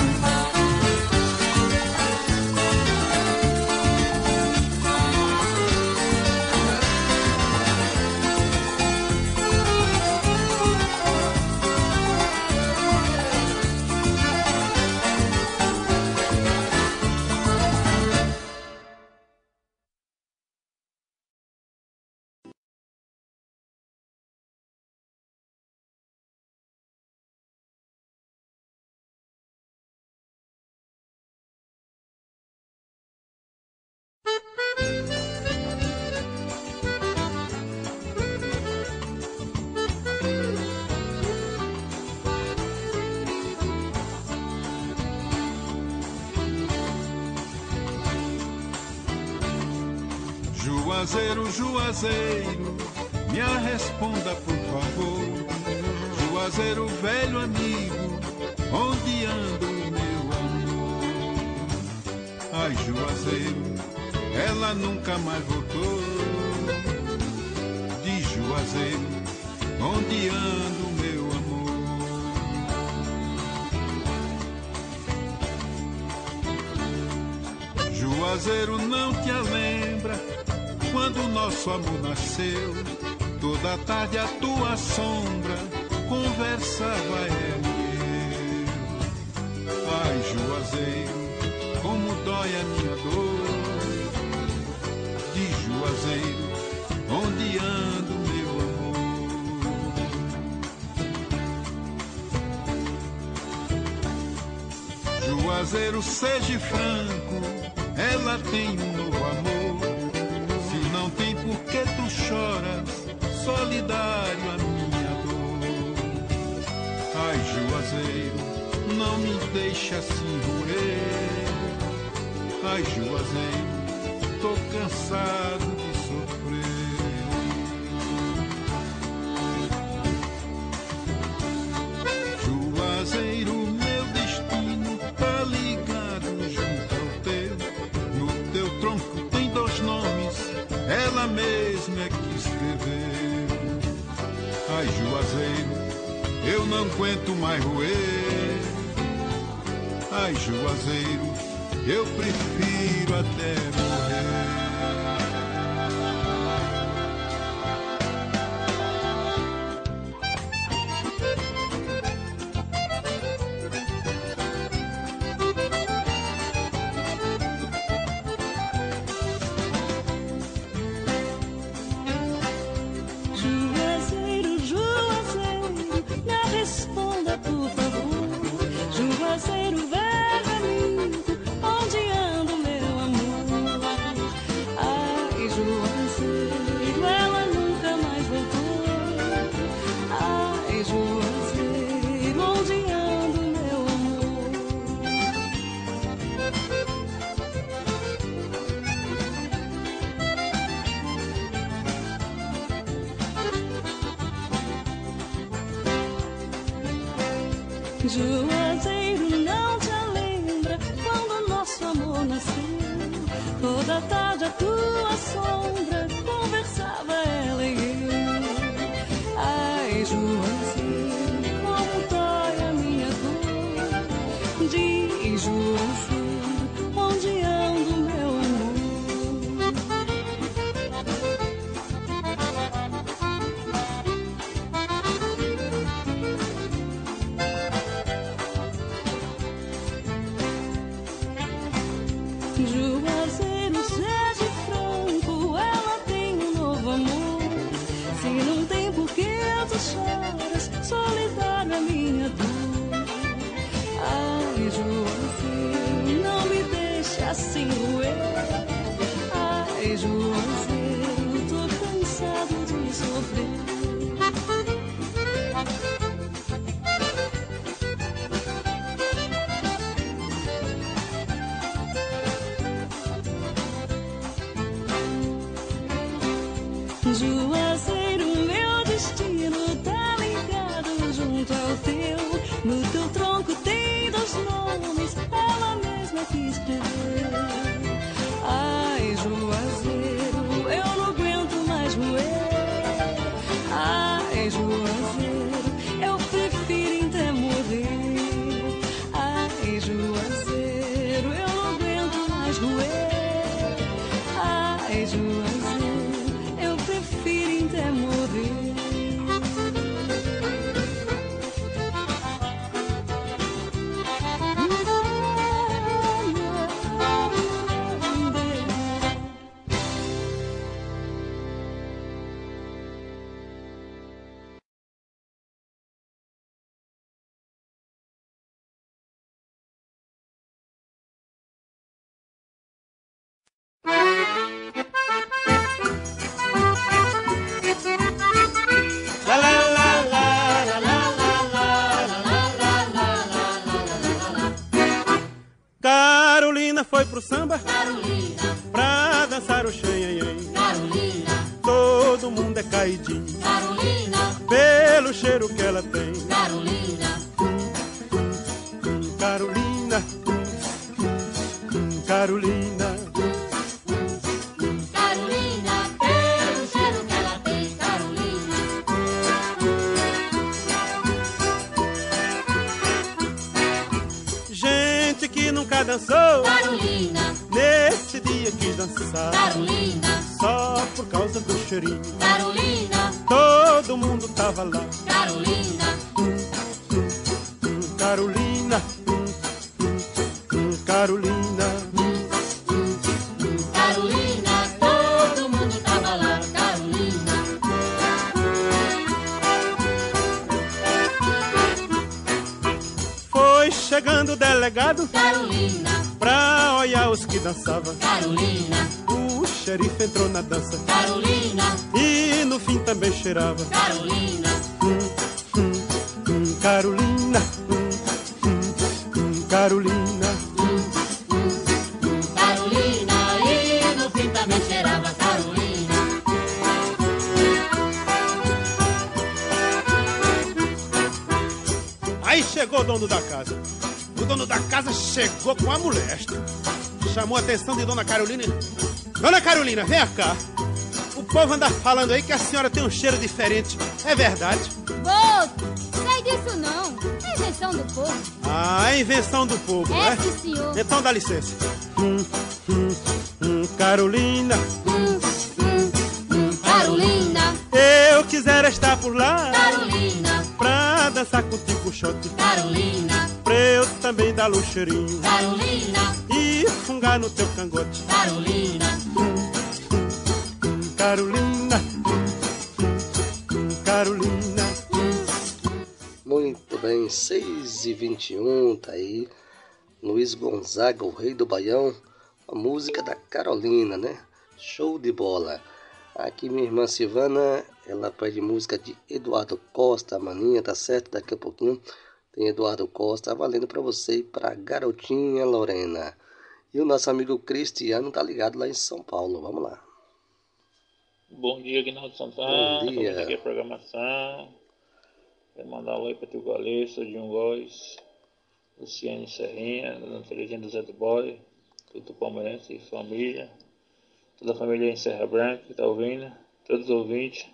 Juazeiro, Juazeiro, me responda por favor. Juazeiro, velho amigo, onde anda o meu amor? Ai, Juazeiro, ela nunca mais voltou. De Juazeiro, onde anda o meu amor? Juazeiro não te lembra quando nosso amor nasceu. Toda tarde a tua sombra conversava ela e eu. Ai, Juazeiro, como dói a minha dor. De Juazeiro, onde anda o meu amor? Juazeiro, seja franco, ela tem um solidário a minha dor. Ai, Juazeiro, não me deixa assim roer. Ai, Juazeiro, tô cansado Ai, Juazeiro, eu não aguento mais roer. Ai, Juazeiro, eu prefiro até morrer. Samba De Dona Carolina. Dona Carolina, vem cá. O povo anda falando aí que a senhora tem um cheiro diferente. É verdade? Vô, sei disso não. É invenção do povo. Ah, é invenção do povo, É, né? sim, senhor. Então dá licença. Hum, hum, hum, Carolina, Carolina, eu quisera estar por lá Carolina, pra dançar contigo, shot. Carolina, Pra eu também dar o cheirinho Carolina, no teu cangote. Carolina, Carolina, Carolina. Muito bem, 6 e 21 tá aí. Luiz Gonzaga, o rei do Baião. A música da Carolina, né? Show de bola. Aqui minha irmã Silvana, ela pede música de Eduardo Costa, maninha, tá certo? Daqui a pouquinho tem Eduardo Costa valendo pra você e pra garotinha Lorena. E o nosso amigo Cristiano tá ligado lá em São Paulo. Vamos lá. Bom dia, Guinaldo Santana. Bom dia. Aqui a programação. Quero mandar um oi para Tio Galês, de um Góis, Luciane Serrinha, Dona Terezinha do Zé do Boy, tudo palmeirense e família, toda a família em Serra Branca que está ouvindo, todos os ouvintes.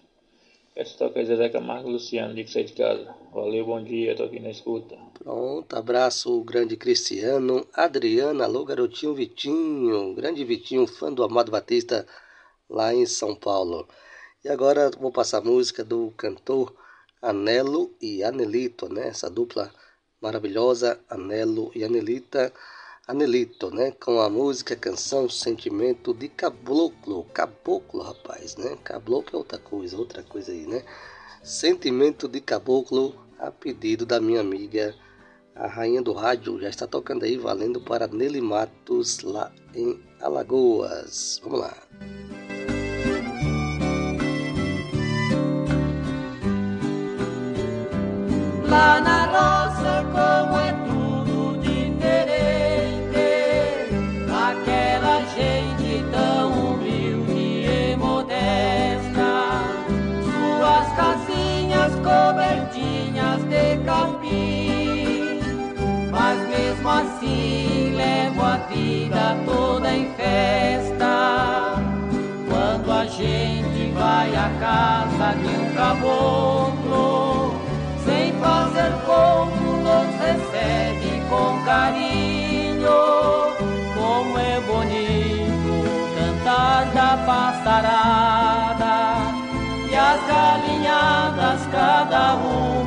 Essa toca é Zezé Camargo Luciano, de que sai de casa. Valeu, bom dia, tô aqui na escuta. Pronto, abraço, grande Cristiano. Adriana, alô, garotinho Vitinho. Grande Vitinho, fã do Amado Batista, lá em São Paulo. E agora vou passar a música do cantor Anelo e Anelito, né? Essa dupla maravilhosa, Anelo e Anelita. Anelito, né? Com a música, canção, sentimento de caboclo. Caboclo, rapaz, né? Caboclo é outra coisa, outra coisa aí, né? Sentimento de caboclo, a pedido da minha amiga, a rainha do rádio. Já está tocando aí, valendo para Nelly Matos, lá em Alagoas. Vamos lá. Lá na roça, assim levo a vida toda em festa. Quando a gente vai à casa de um caboclo sem fazer pouco nos recebe com carinho. Como é bonito cantar da passarada e as galinhadas, cada uma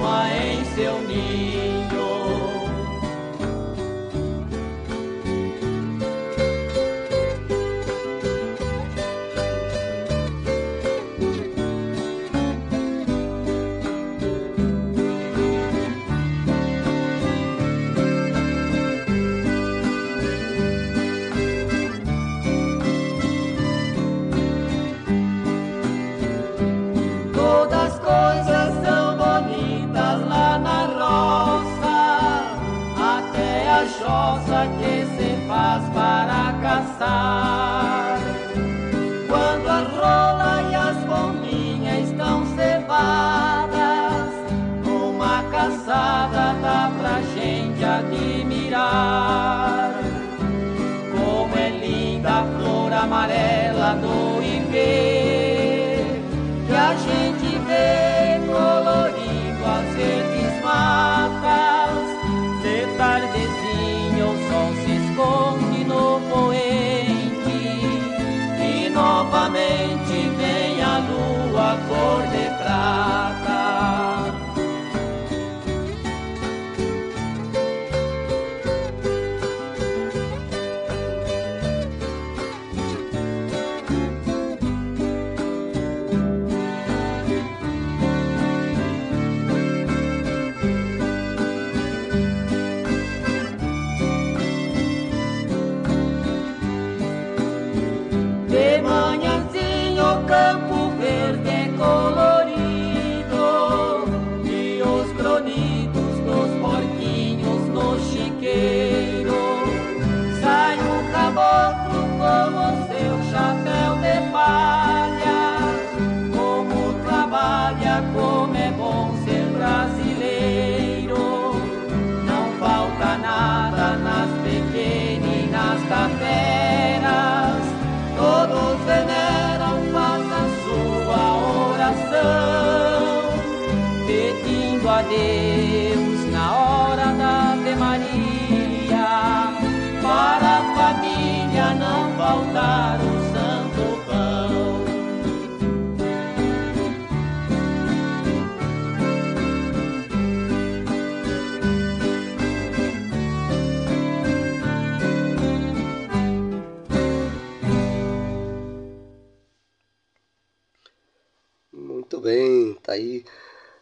bem, tá aí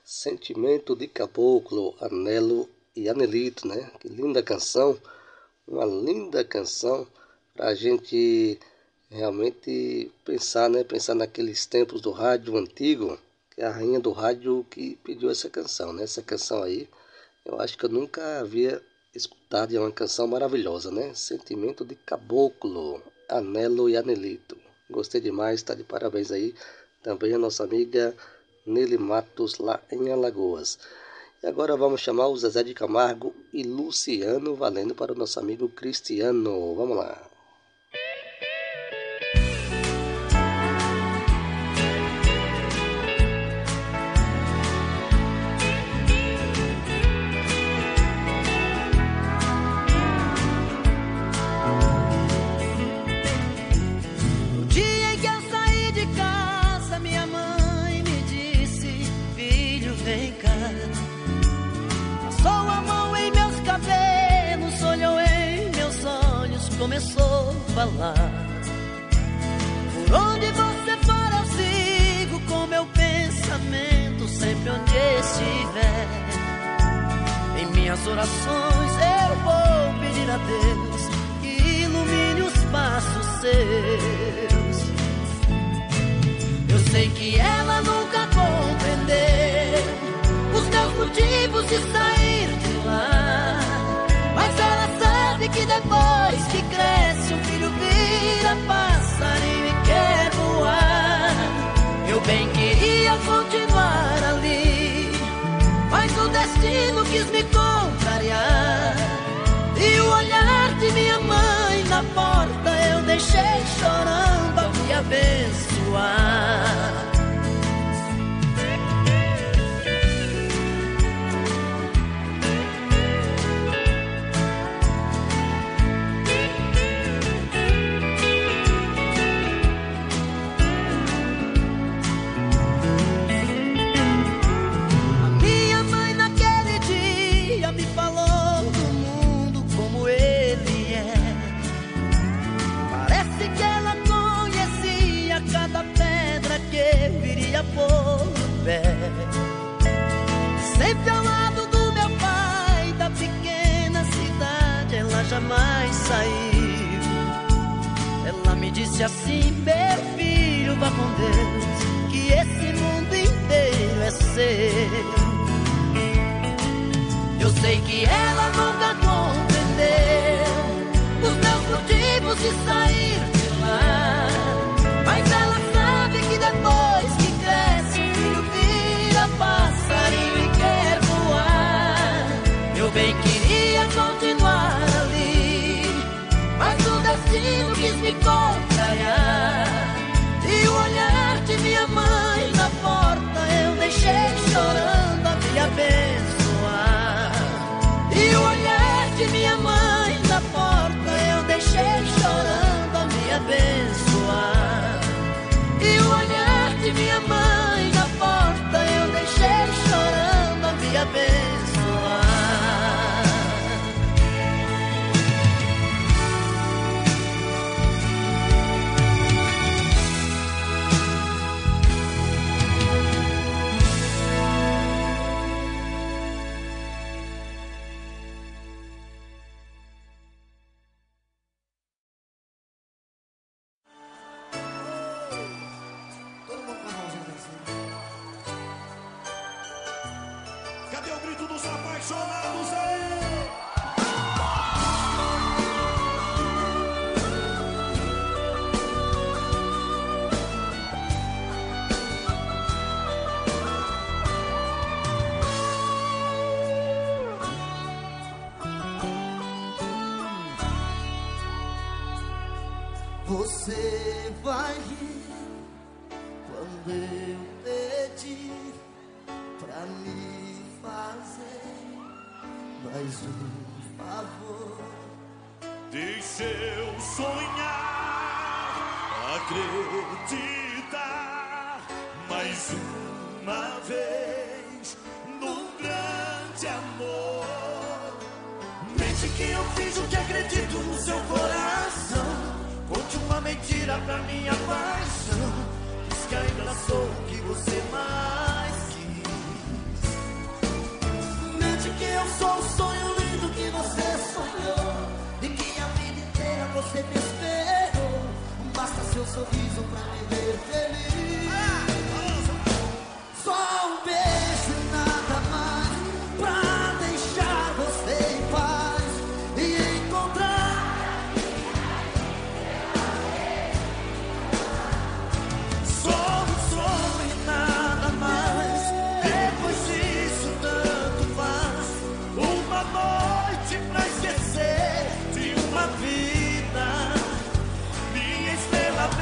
Sentimento de Caboclo, Anelo e Anelito, né? Que linda canção, uma linda canção para a gente realmente pensar, né? Pensar naqueles tempos do rádio antigo, que é a rainha do rádio que pediu essa canção, né? Essa canção aí, eu acho que eu nunca havia escutado e é uma canção maravilhosa, né? Sentimento de Caboclo, Anelo e Anelito. Gostei demais, tá de parabéns aí também a nossa amiga Nele Matos, lá em Alagoas. E agora vamos chamar o Zezé de Camargo e Luciano Valendo para o nosso amigo Cristiano. Vamos lá.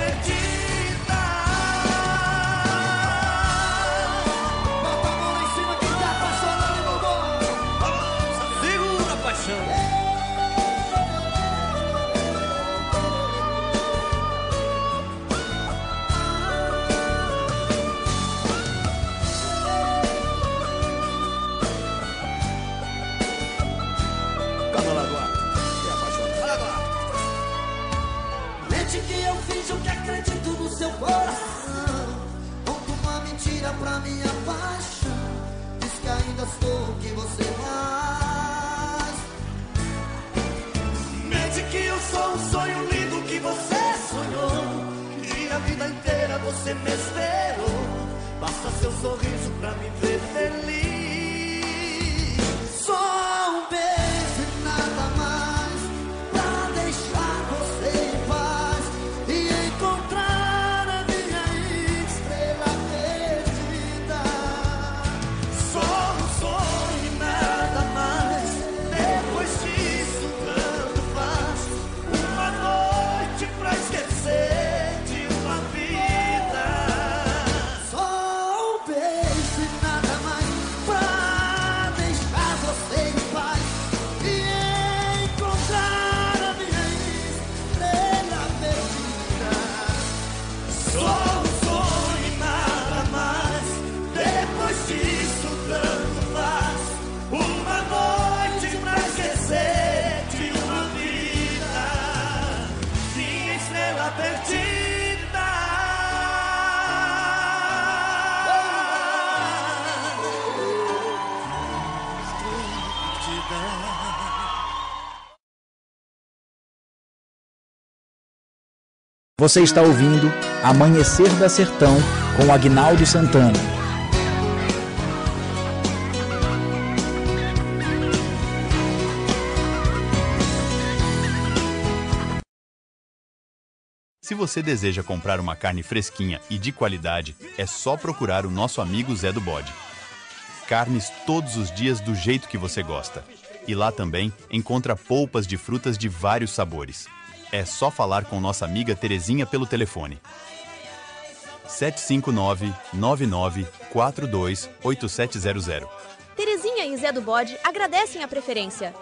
wanna Você está ouvindo Amanhecer da Sertão com Agnaldo Santana. Se você deseja comprar uma carne fresquinha e de qualidade, é só procurar o nosso amigo Zé do Bode. Carnes todos os dias do jeito que você gosta. E lá também encontra polpas de frutas de vários sabores é só falar com nossa amiga Terezinha pelo telefone 759-9942-8700. Terezinha e Zé do Bode agradecem a preferência.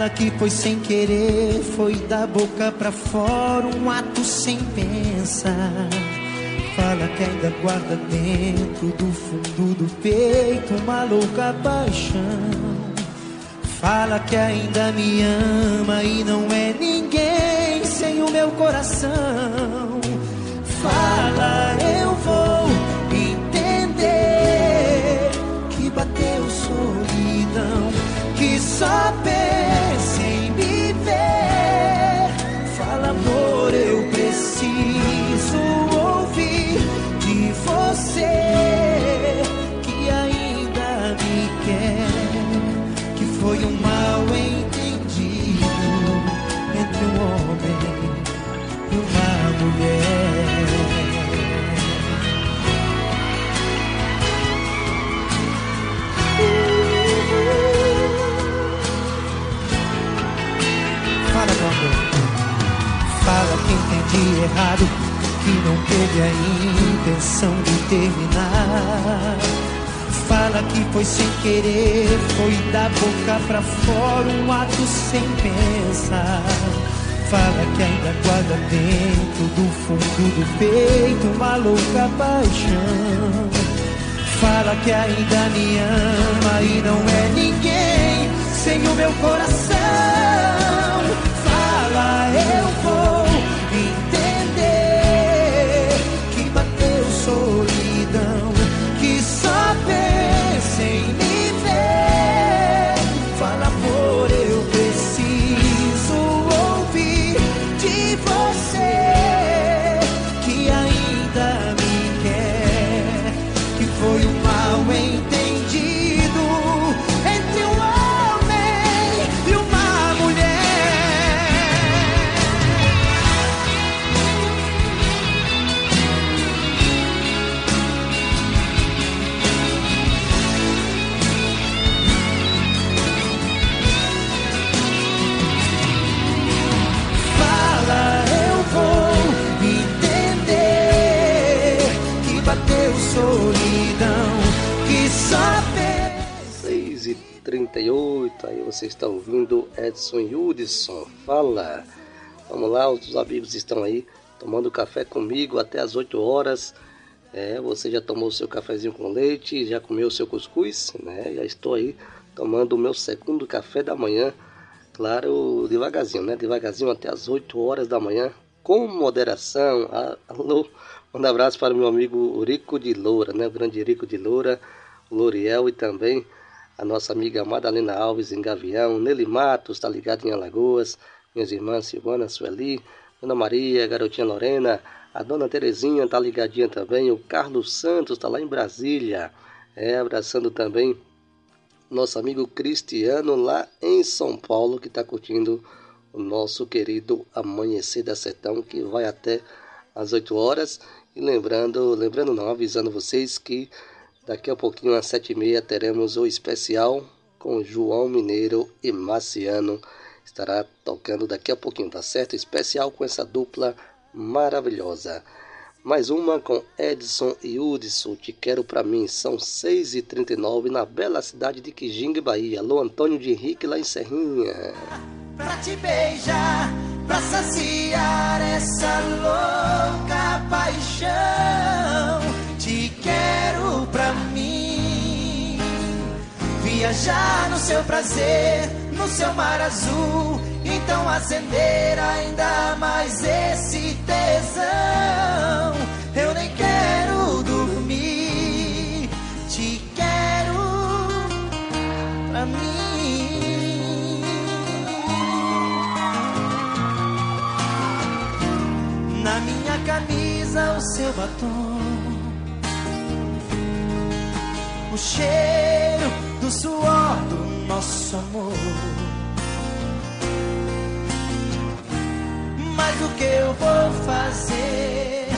fala que foi sem querer, foi da boca pra fora, um ato sem pensar. Fala que ainda guarda dentro do fundo do peito uma louca paixão. Fala que ainda me ama e não é ninguém sem o meu coração. Fala, eu vou entender que bateu solidão, que só pensa. Entendi errado, que não teve a intenção de terminar. Fala que foi sem querer, foi da boca pra fora, um ato sem pensar. Fala que ainda guarda dentro do fundo do peito uma louca paixão. Fala que ainda me ama e não é ninguém sem o meu coração. 38 aí você está ouvindo Edson Hudson. Fala! Vamos lá, os amigos estão aí tomando café comigo até as 8 horas. É, você já tomou seu cafezinho com leite, já comeu seu cuscuz, né? Já estou aí tomando o meu segundo café da manhã. Claro, devagarzinho, né? Devagarzinho até as 8 horas da manhã, com moderação. Ah, Alô, manda um abraço para o meu amigo Rico de Loura, né? O grande Rico de Loura, o Loriel e também a nossa amiga Madalena Alves em Gavião, Nelly Matos, tá ligado em Alagoas, minhas irmãs Silvana, Sueli, Dona Maria, Garotinha Lorena, a Dona Terezinha tá ligadinha também, o Carlos Santos tá lá em Brasília, é, abraçando também nosso amigo Cristiano lá em São Paulo, que está curtindo o nosso querido Amanhecer da Sertão, que vai até às 8 horas. E lembrando, lembrando não, avisando vocês que daqui a pouquinho às 7h30 teremos o especial com João Mineiro e Marciano. Estará tocando daqui a pouquinho, tá certo? Especial com essa dupla maravilhosa. Mais uma com Edson e Hudson, Te Quero Pra Mim. São 6h39 na bela cidade de Quijingue, Bahia. Alô, Antônio de Henrique lá em Serrinha. pra te beijar, pra saciar essa louca paixão. Te quero pra mim, viajar no seu prazer, no seu mar azul. Então acender ainda mais esse tesão. Eu nem quero dormir, te quero pra mim. Na minha camisa o seu batom, o cheiro do suor do nosso amor. Mas o que eu vou fazer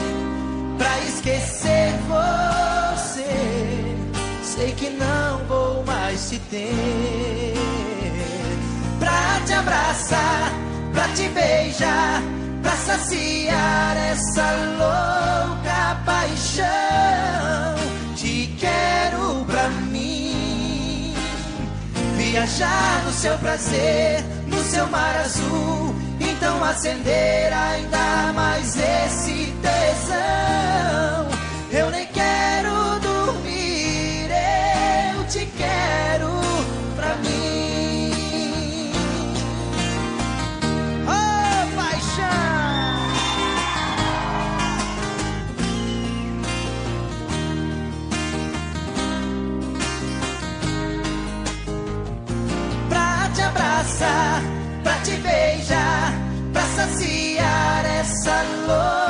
pra esquecer você? Sei que não vou mais te ter. Pra te abraçar, pra te beijar, pra saciar essa louca paixão. Te quero viajar no seu prazer, no seu mar azul. Então acender ainda mais esse tesão. Eu nem quero abraçar, pra te beijar, pra saciar essa louca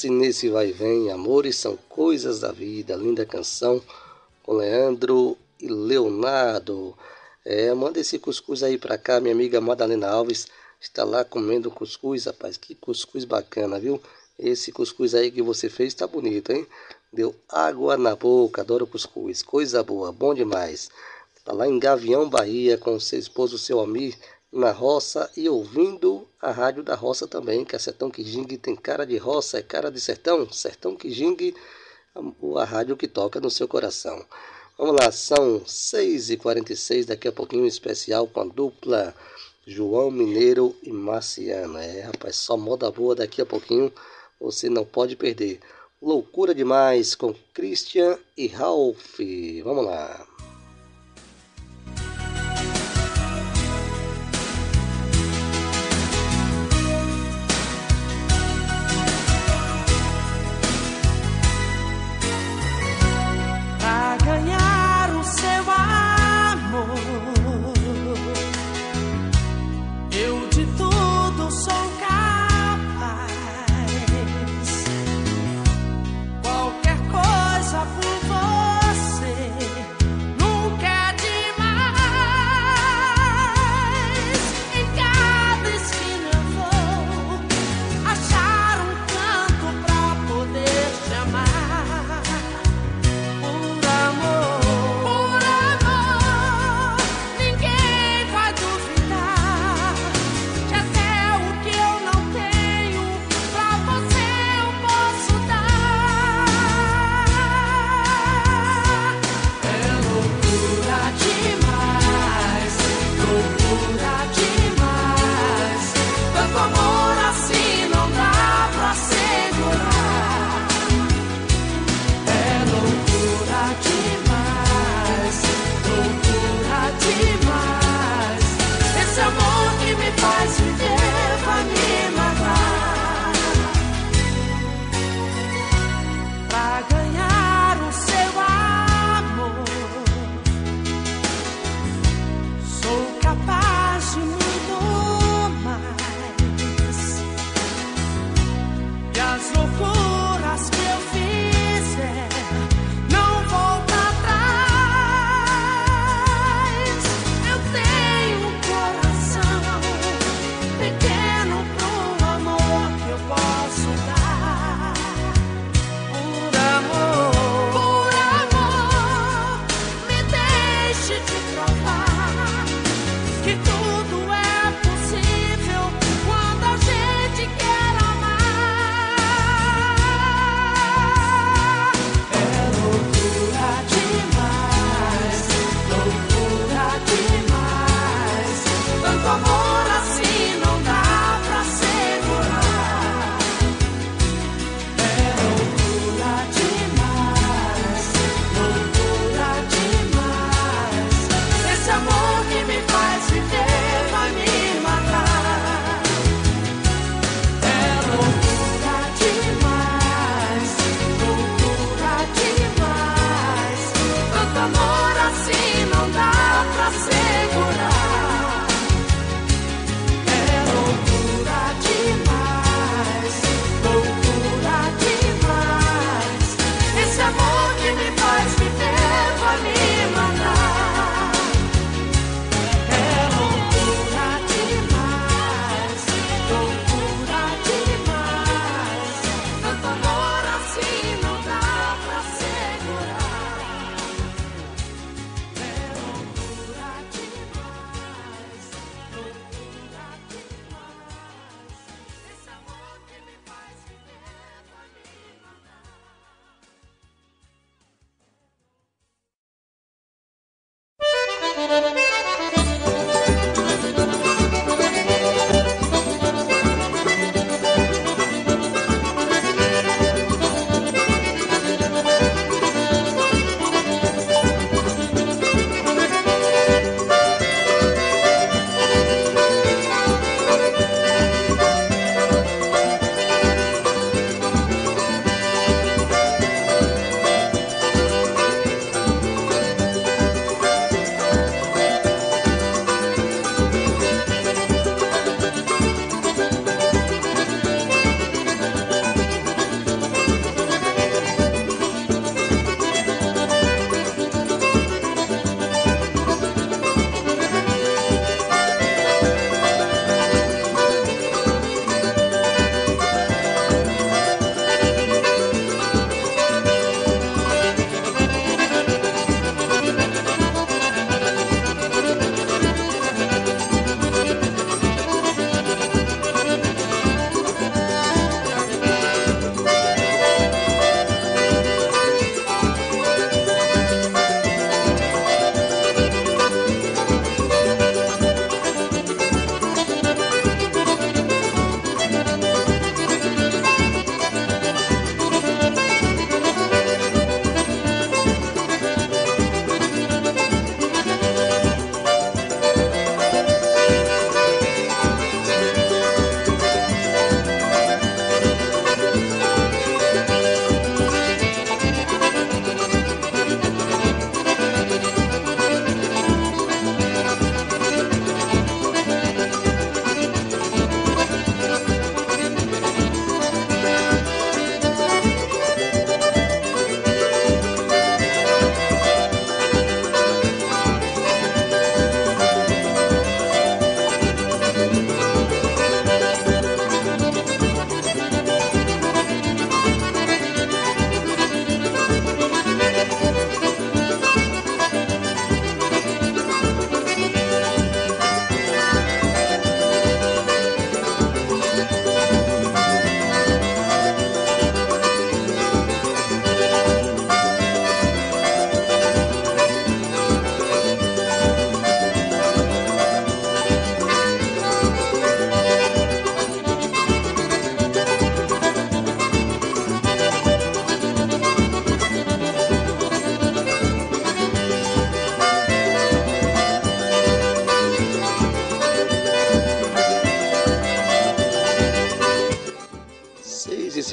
passe nesse vai e vem, amores são coisas da vida. Linda canção com Leandro e Leonardo. É, manda esse cuscuz aí pra cá, minha amiga Madalena Alves. Está lá comendo cuscuz, rapaz. Que cuscuz bacana, viu? Esse cuscuz aí que você fez tá bonito, hein? Deu água na boca, adoro cuscuz. Coisa boa, bom demais. Tá lá em Gavião, Bahia, com seu esposo, seu Amir, na roça e ouvindo a rádio da roça também, que a Sertão Quijingue tem cara de roça, é cara de sertão. Sertão Quijingue, a, a rádio que toca no seu coração. Vamos lá, são 6h46, daqui a pouquinho um especial com a dupla João Mineiro e Marciana. É, rapaz, só moda boa daqui a pouquinho. Você não pode perder. Loucura demais com Christian e Ralph. Vamos lá.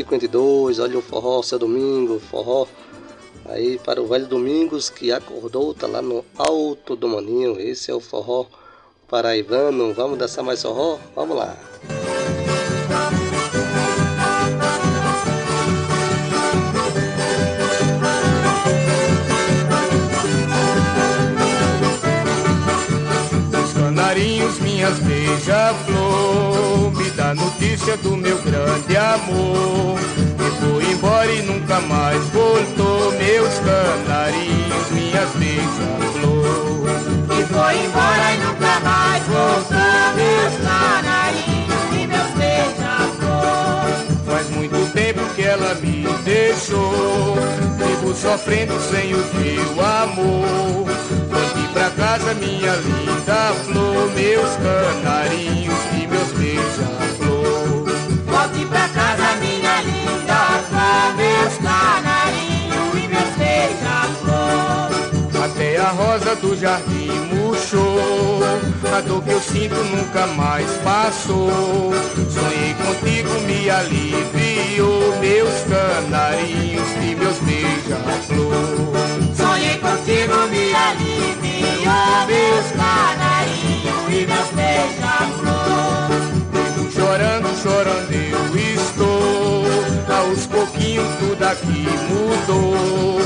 52, olha o forró, seu domingo, forró. Aí para o velho Domingos que acordou, tá lá no Alto do Maninho. Esse é o forró paraibano. Vamos dançar mais forró? Vamos lá. Os canarinhos, minhas beija-flor, me dá notícia do meu grande amor. Nunca mais voltou, meus canarinhos, minhas beija-flor. Que foi embora e nunca mais voltou Meus canarinhos e meus beija-flor Faz muito tempo que ela me deixou, vivo sofrendo sem o teu amor. Volte pra casa, minha linda flor, meus canarinhos e meus beija-flor. Até a rosa do jardim murchou, a dor que eu sinto nunca mais passou. Sonhei contigo, me aliviou, meus canarinhos e meus beija-flor. Sonhei contigo, me aliviou Meus canarinhos e meus beija-flor chorando, chorando eu estou. Aos pouquinhos tudo aqui mudou.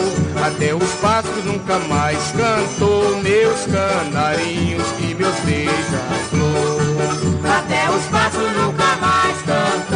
Até os pássaros nunca mais cantou. Meus canarinhos e meus beija-flor. Até os passos nunca mais cantou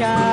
shine.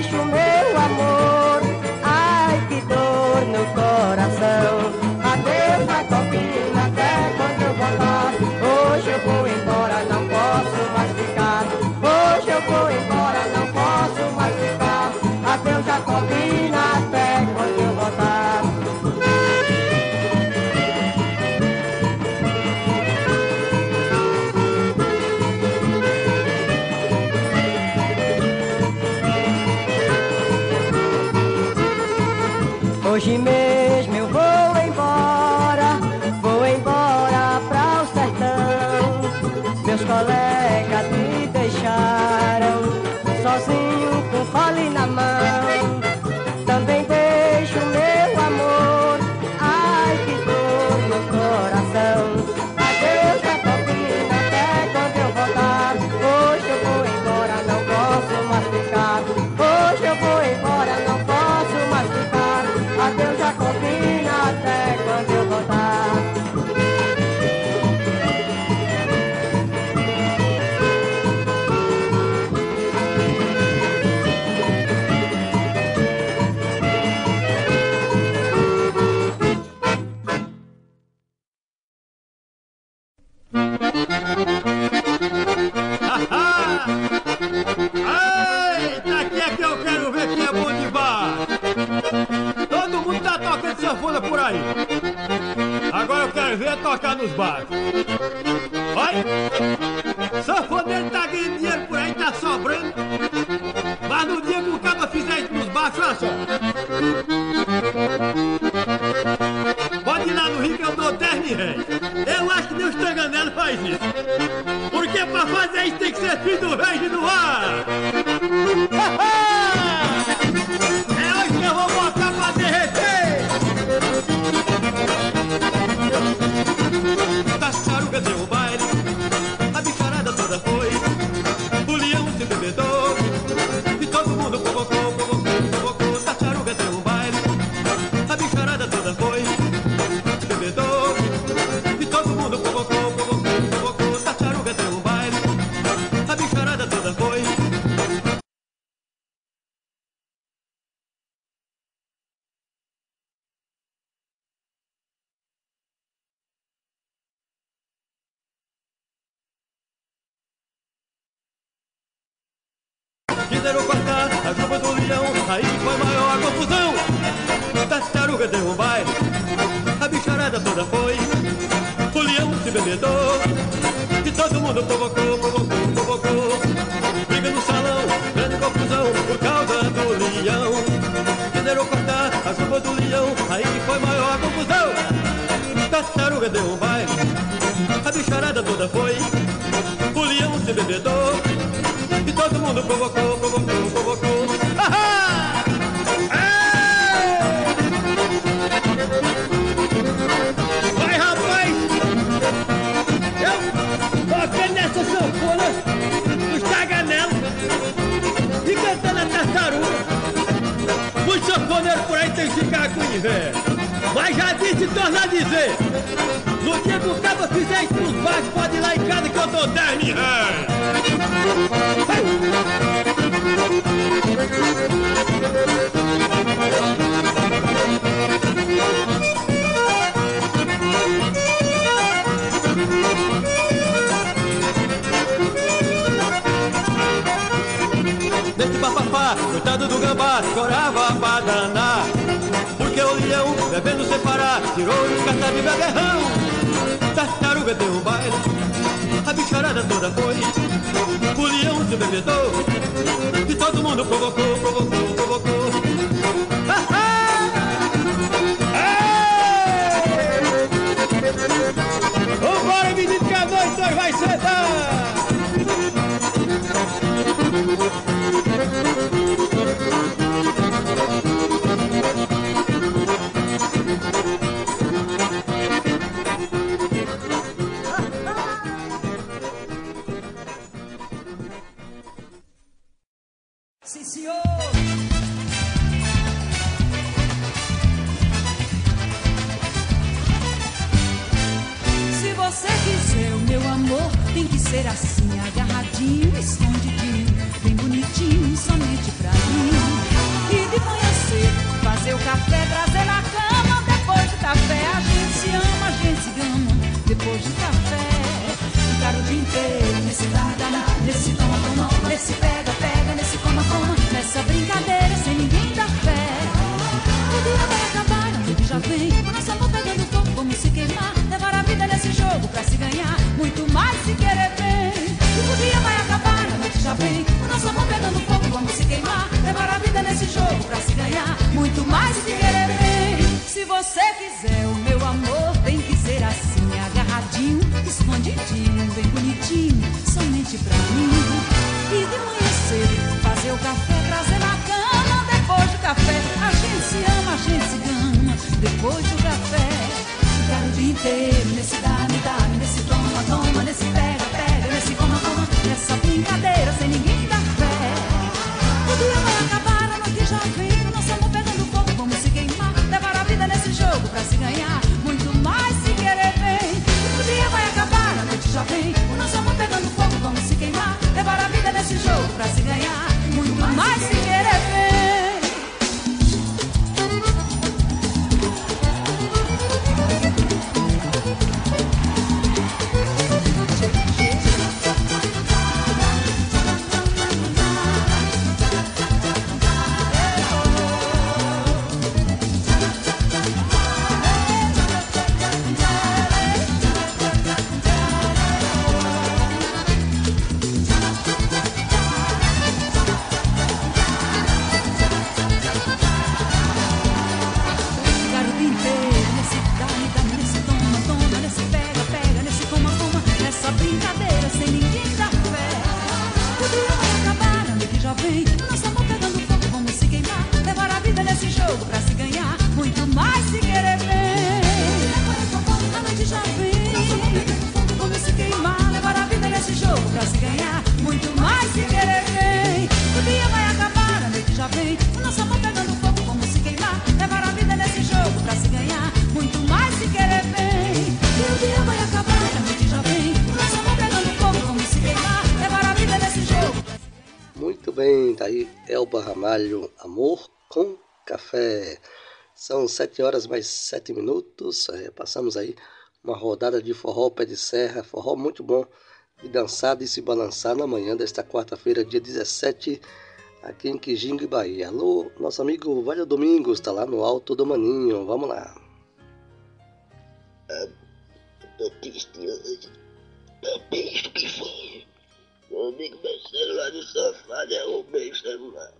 Deixo meu sete horas mais sete minutos. É, passamos aí uma rodada de forró pé de serra, forró muito bom de dançar e se balançar na manhã desta quarta-feira, dia 17, aqui em Quijingue, Bahia. Alô, nosso amigo Valho Domingos, está lá no Alto do Maninho. Vamos lá. Tô triste hoje. Bicho que foi. Meu amigo, meu celular no sofá, derrubei o celular.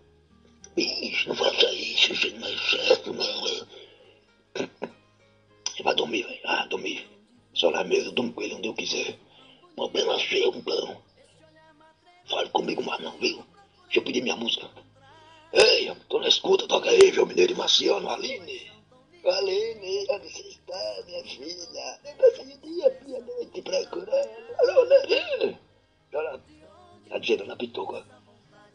Bicho, não faça isso, isso não é certo, não. Vai dormir, velho. Ah, dormir. Celular meu, eu durmo com ele onde eu quiser. Problema seu, então. Fale comigo mais não, viu? Deixa eu pedir minha música. Ei, tô na escuta, toca aí, João Mineiro e Marciano, Aline. Aline, onde você está, minha filha? Eu passei o dia, minha noite procurando. Alô, Lelê? Dona, tá dizendo Dona Pitoca?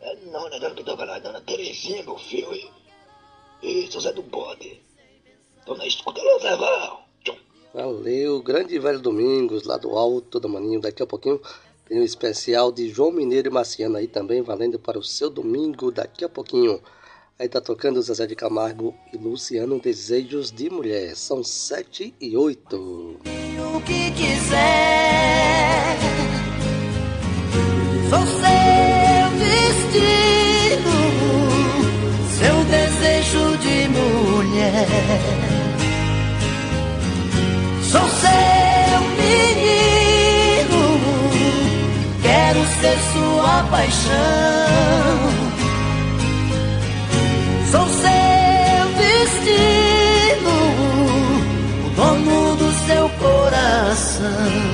É, não, não é Dona Pitoca, não, é Dona Terezinha, meu filho. E José do Bode. Tô na escuta. Valeu, grande velho Domingos, lá do Alto do Maninho. Daqui a pouquinho tem um especial de João Mineiro e Marciano aí também, valendo para o seu domingo daqui a pouquinho. Aí tá tocando Zezé de Camargo e Luciano Desejos de Mulher. São sete e oito. o que quiser. Sou seu destino, seu desejo de mulher. Sou seu menino, Quero ser sua paixão. Sou seu destino, o dono do seu coração.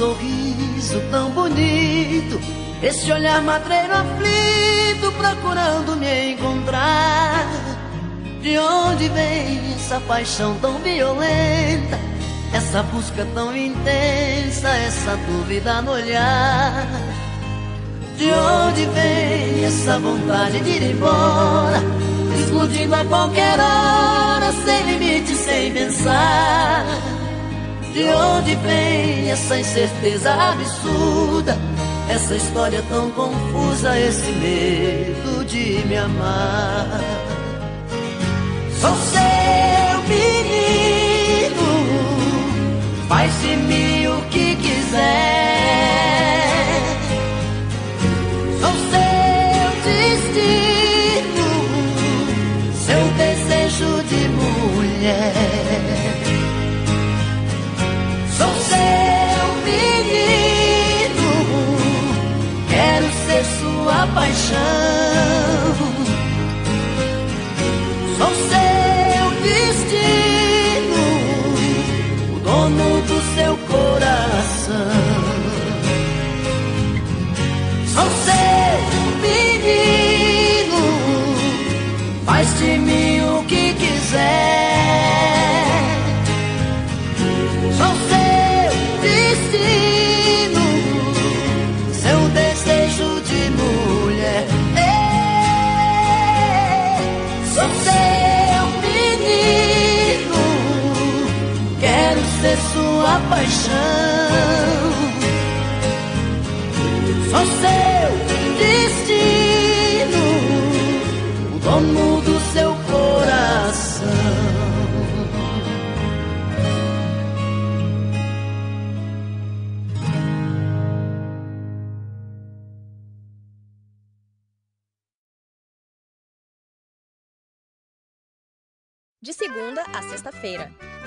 Sorriso tão bonito? Esse olhar matreiro aflito procurando me encontrar. De onde vem essa paixão tão violenta? Essa busca tão intensa, essa dúvida no olhar. De onde vem essa vontade de ir embora? Explodindo a qualquer hora, sem limite, sem pensar. De onde vem essa incerteza absurda? Essa história tão confusa, esse medo de me amar. Sou seu menino, faz de mim o que quiser.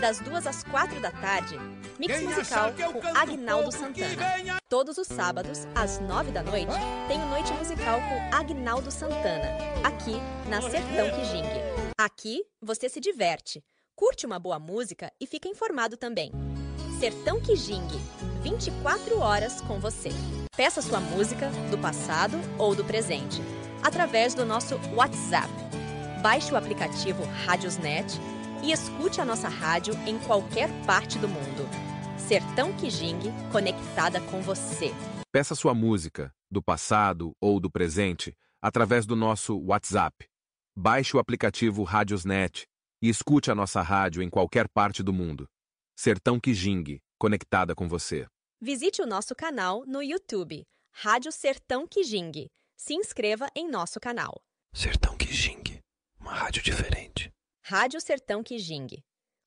Das duas às quatro da tarde, mix Quem musical com Agnaldo Santana. Todos os sábados, às nove da noite, tem o Noite Musical com Agnaldo Santana, aqui na Sertão Quijingue. Aqui você se diverte, curte uma boa música e fica informado também. Sertão Quijingue, 24 horas com você. Peça sua música do passado ou do presente através do nosso WhatsApp. Baixe o aplicativo Rádiosnet e escute a nossa rádio em qualquer parte do mundo. Sertão Quijingue, conectada com você. Peça sua música, do passado ou do presente, através do nosso WhatsApp. Baixe o aplicativo Rádiosnet e escute a nossa rádio em qualquer parte do mundo. Sertão Quijingue, conectada com você. Visite o nosso canal no YouTube, Rádio Sertão Quijingue. Se inscreva em nosso canal. Sertão Quijingue, uma rádio diferente. Rádio Sertão Quijingue,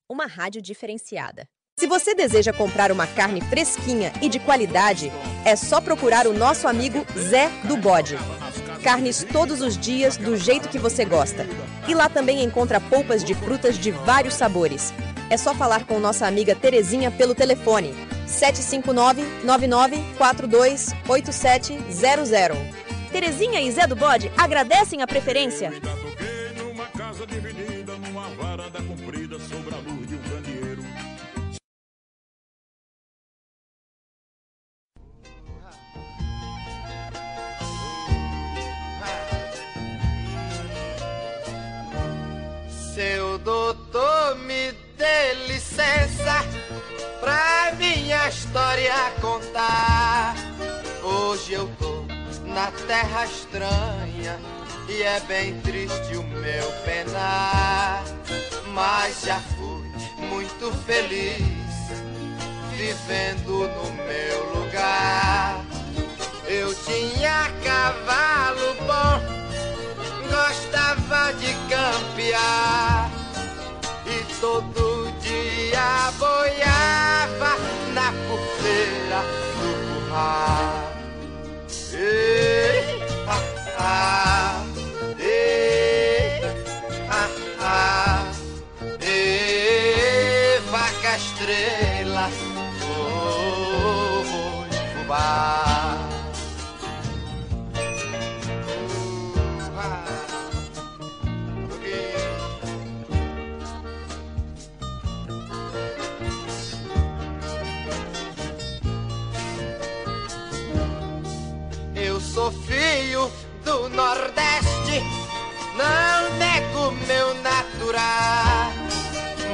uma rádio diferenciada. Se você deseja comprar uma carne fresquinha e de qualidade, é só procurar o nosso amigo Zé do Bode. Carnes todos os dias do jeito que você gosta. E lá também encontra polpas de frutas de vários sabores. É só falar com nossa amiga Terezinha pelo telefone 759 9942 8700. Terezinha e Zé do Bode agradecem a preferência. doutor, me dê licença pra minha história contar. Hoje eu tô na terra estranha e é bem triste o meu penar. Mas já fui muito feliz vivendo no meu lugar. Eu tinha cavalo bom, gostava de campear e todo dia boiava na pulseira do curral. Ei, ah, ah, ei, ah, ah, ei, vaca estrela, foi fubá. Filho do Nordeste, não nego meu natural.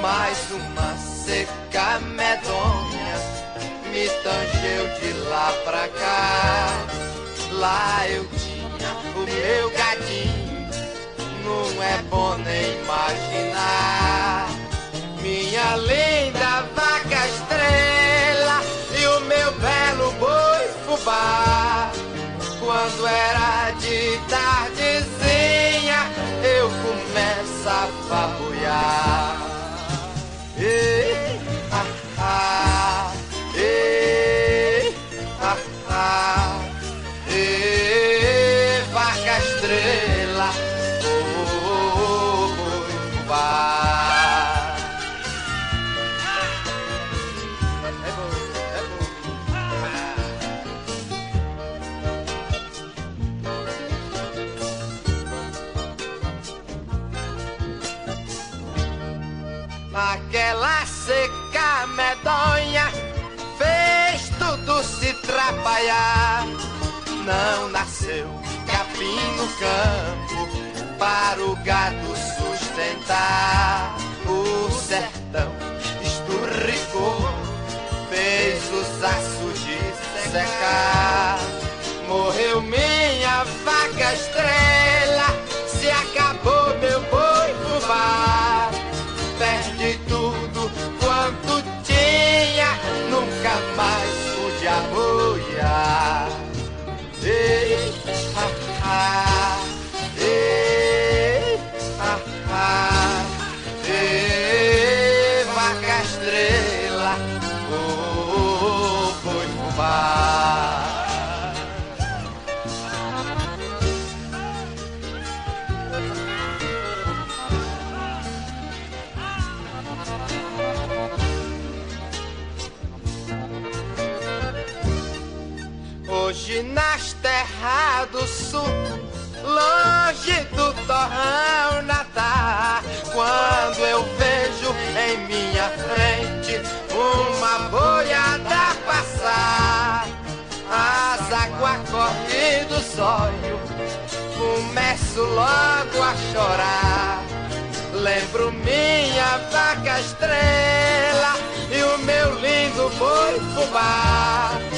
Mas uma seca medonha me tangeu de lá pra cá. Lá eu tinha o meu gadinho, não é bom nem imaginar. Minha linda vaca estrela e o meu belo boi fubá. Quando era de tardezinha, eu começo a babuiar. Ei, ah, ah, Aquela seca medonha fez tudo se trapalhar. Não nasceu capim no campo para o gado sustentar. O sertão esturricou, fez os açudes secar. Morreu minha vaca do torrão quando eu vejo em minha frente uma boiada passar, as águas correm dos olhos, começo logo a chorar. Lembro minha vaca estrela e o meu lindo boi fubá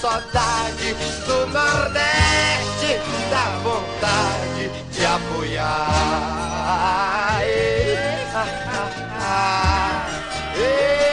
saudade do Nordeste, dá vontade de apoiar. Ei, ah, ah, ah, ei,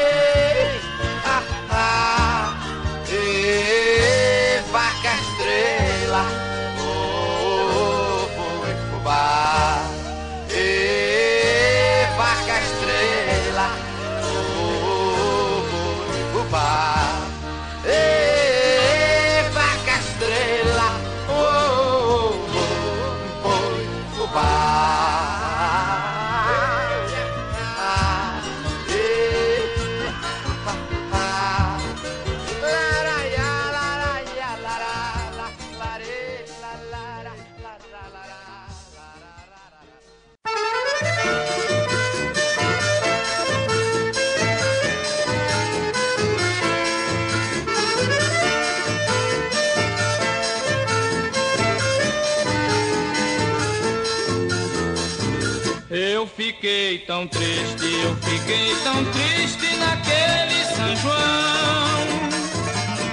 tão triste, eu fiquei tão triste naquele São João.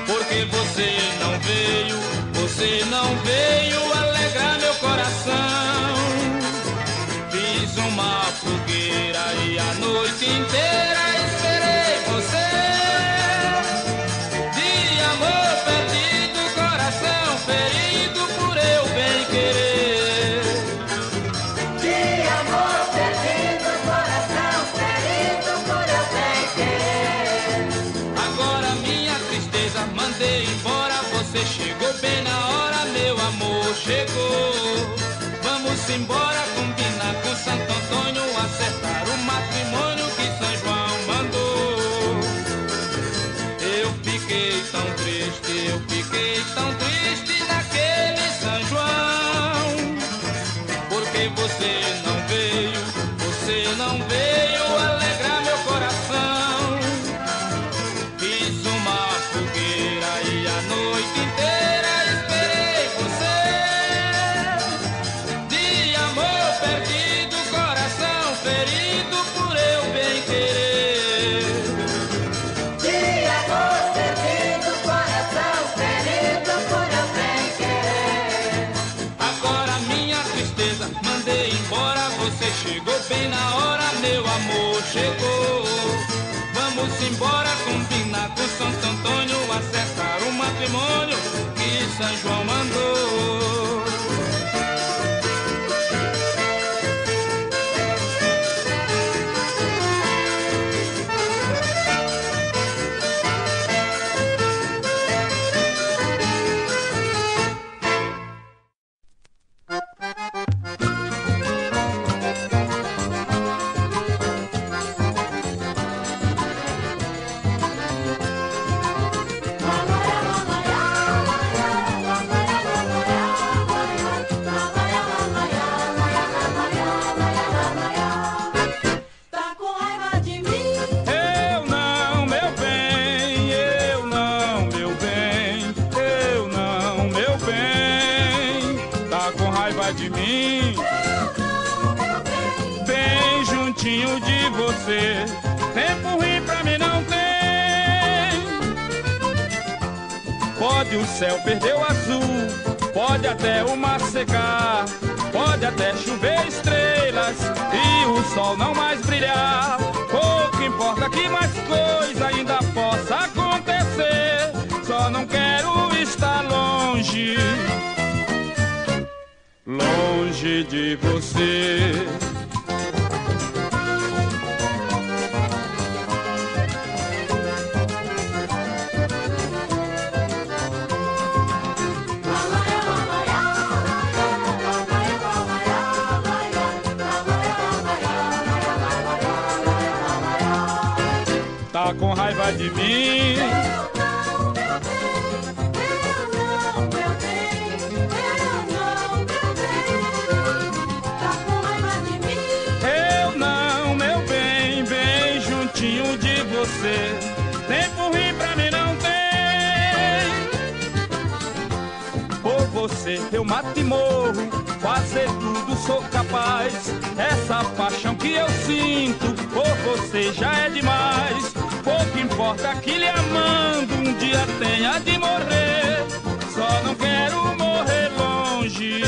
Porque você não veio, você não veio chegou. céu perdeu azul, pode até o mar secar, pode até chover estrelas e o sol não mais brilhar. Pouco importa que mais coisa ainda possa acontecer, só não quero estar longe, longe de você. Eu não, meu bem, eu não, meu bem, tá com raiva de mim. Eu não, meu bem, bem juntinho de você. Tempo ruim pra mim não tem. Por você eu mato e morro, fazer tudo sou capaz. Essa paixão que eu sinto por você já é demais que importa que lhe amando um dia tenha de morrer. Só não quero morrer longe,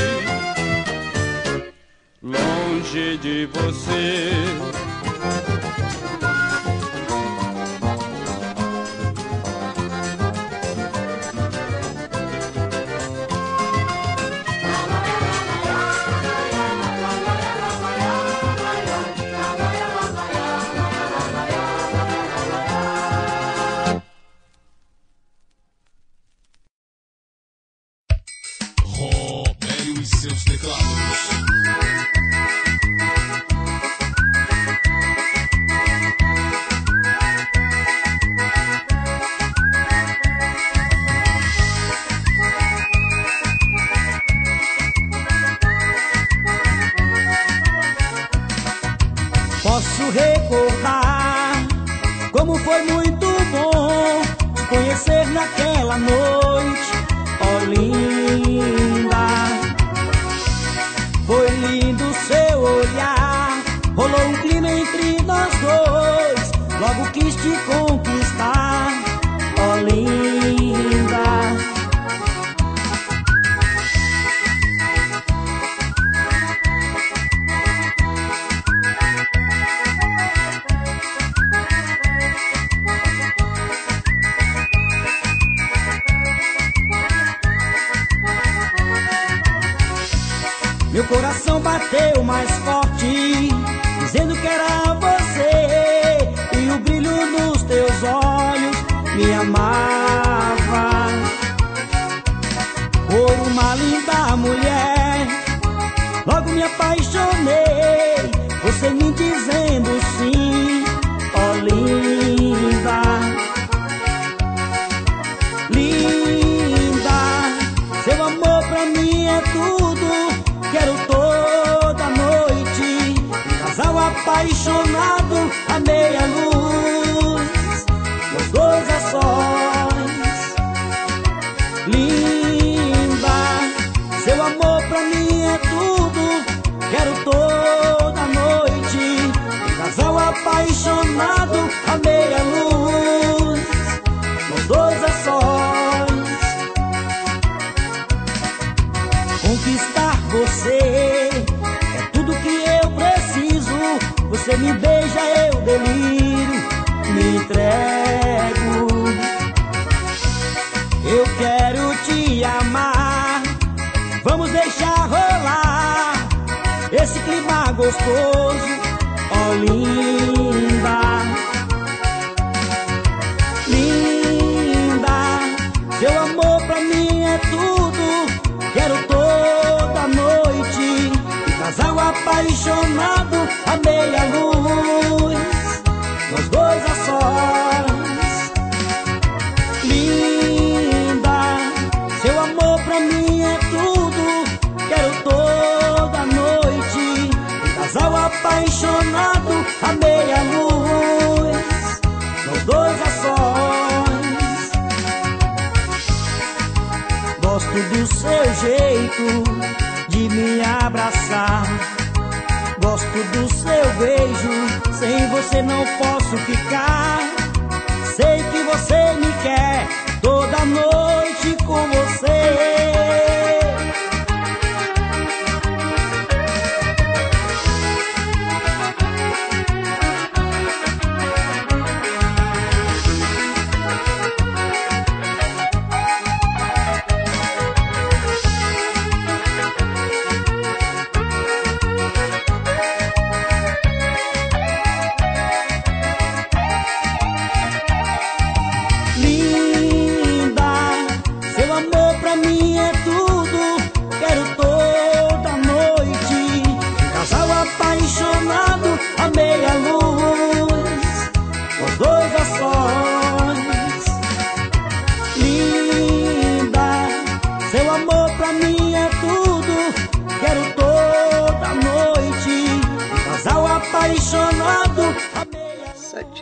longe de você.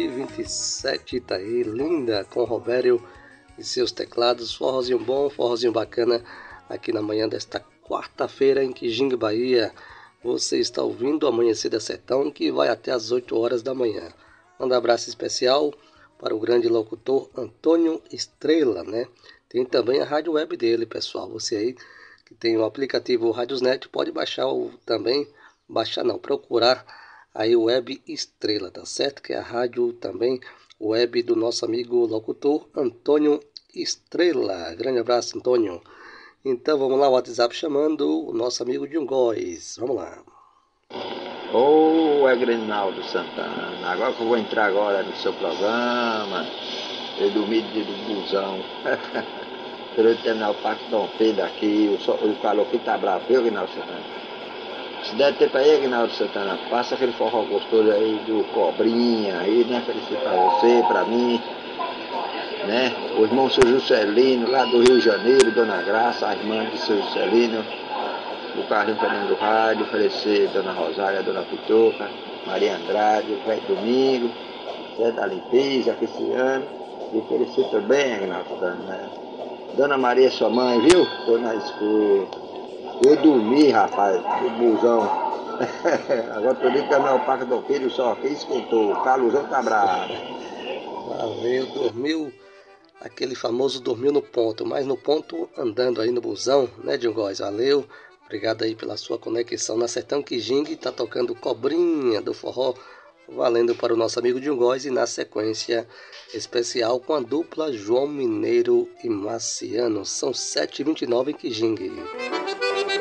727 tá aí, linda, com Robério e seus teclados, forrozinho bom, forrozinho bacana, aqui na manhã desta quarta-feira em Quijingue, Bahia. Você está ouvindo Amanhecer da Sertão, que vai até às 8 horas da manhã. Manda um abraço especial para o grande locutor Antônio Estrela, né? Tem também a rádio web dele, pessoal. Você aí que tem o aplicativo Radiosnet pode baixar o, também, baixar não, procurar aí Web Estrela, tá certo? Que é a rádio também web do nosso amigo locutor Antônio Estrela. Grande abraço, Antônio. Então vamos lá, o WhatsApp chamando o nosso amigo Dingóis. Vamos lá. Ô, é Grenaldo Santana, agora que eu vou entrar agora no seu programa, eu dormi de busão. Eu terminar o Parque Dom Pedro aqui, o, calor aqui tá bravo, viu, Grenaldo Santana? Se der tempo aí, Aguinaldo Santana, passa aquele forró gostoso aí do Cobrinha aí, né? Felicito pra você, pra mim, né? O irmão seu Juscelino, lá do Rio de Janeiro, Dona Graça, a irmã de seu Juscelino, o Carlinho Fernando do Rádio, oferecer Dona Rosália, Dona Pitoca, Maria Andrade, o Velho Domingo, Zé da Limpeza, Cristiano, e oferecer também, Aguinaldo Santana, né? Dona Maria, sua mãe, viu? Tô na escuta. Eu dormi, rapaz, no busão. Agora tô ligando ao Parque do Filho só, que esquentou. O caluzão tá bravo. Dormiu, aquele famoso dormiu no ponto, mas no ponto andando aí no busão, né, Dingóis? Valeu, obrigado aí pela sua conexão na Sertão Quijingue, tá tocando Cobrinha do Forró, valendo para o nosso amigo Dingóis e na sequência especial com a dupla João Mineiro e Marciano, são 7h29 em Quijingue.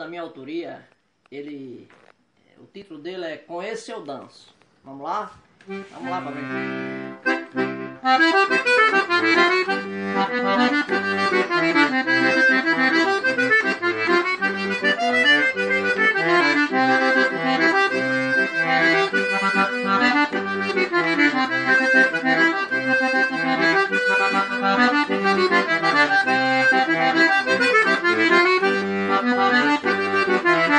da minha autoria. Ele, o título dele é Com esse eu danço. Vamos lá? Vamos lá para ver.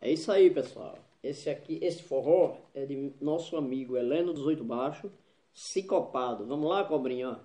É isso aí, pessoal. Esse aqui, esse forró é de nosso amigo Heleno dos Oito Baixo, Cicopado. Vamos lá, cobrinha. ó.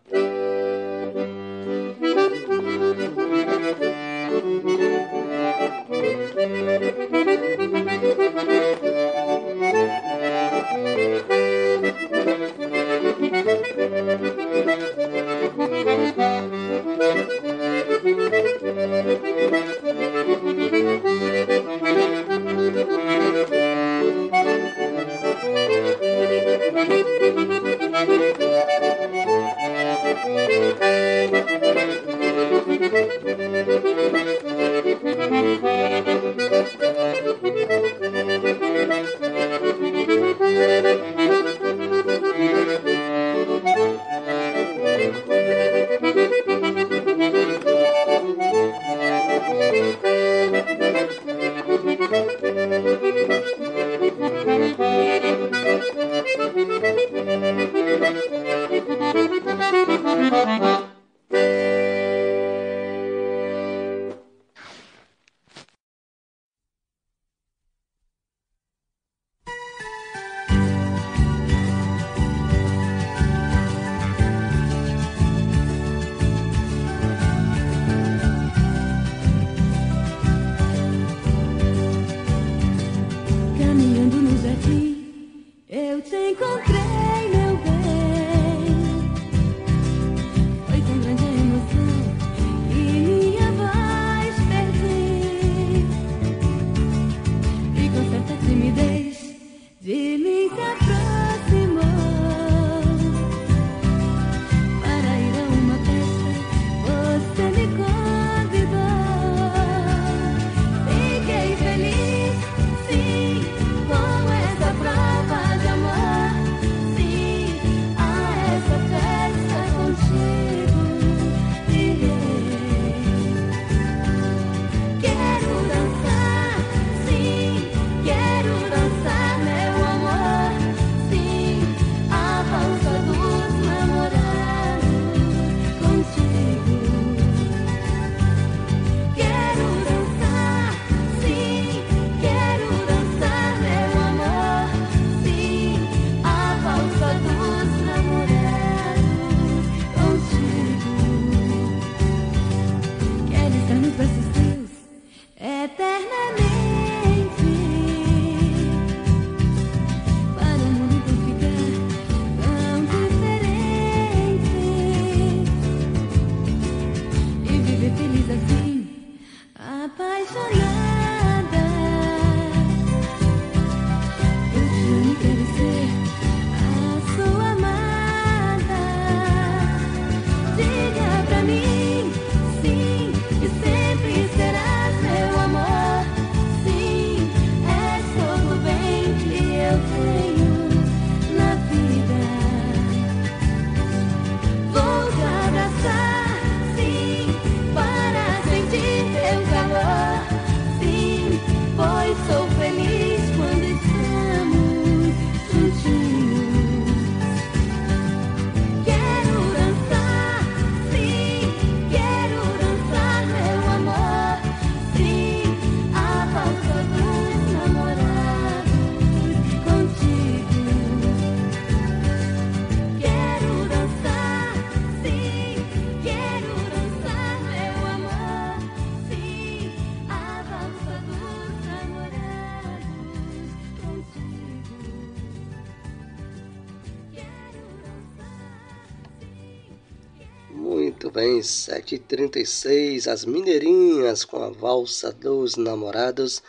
Bem, 7h36, as Mineirinhas com a valsa dos namorados.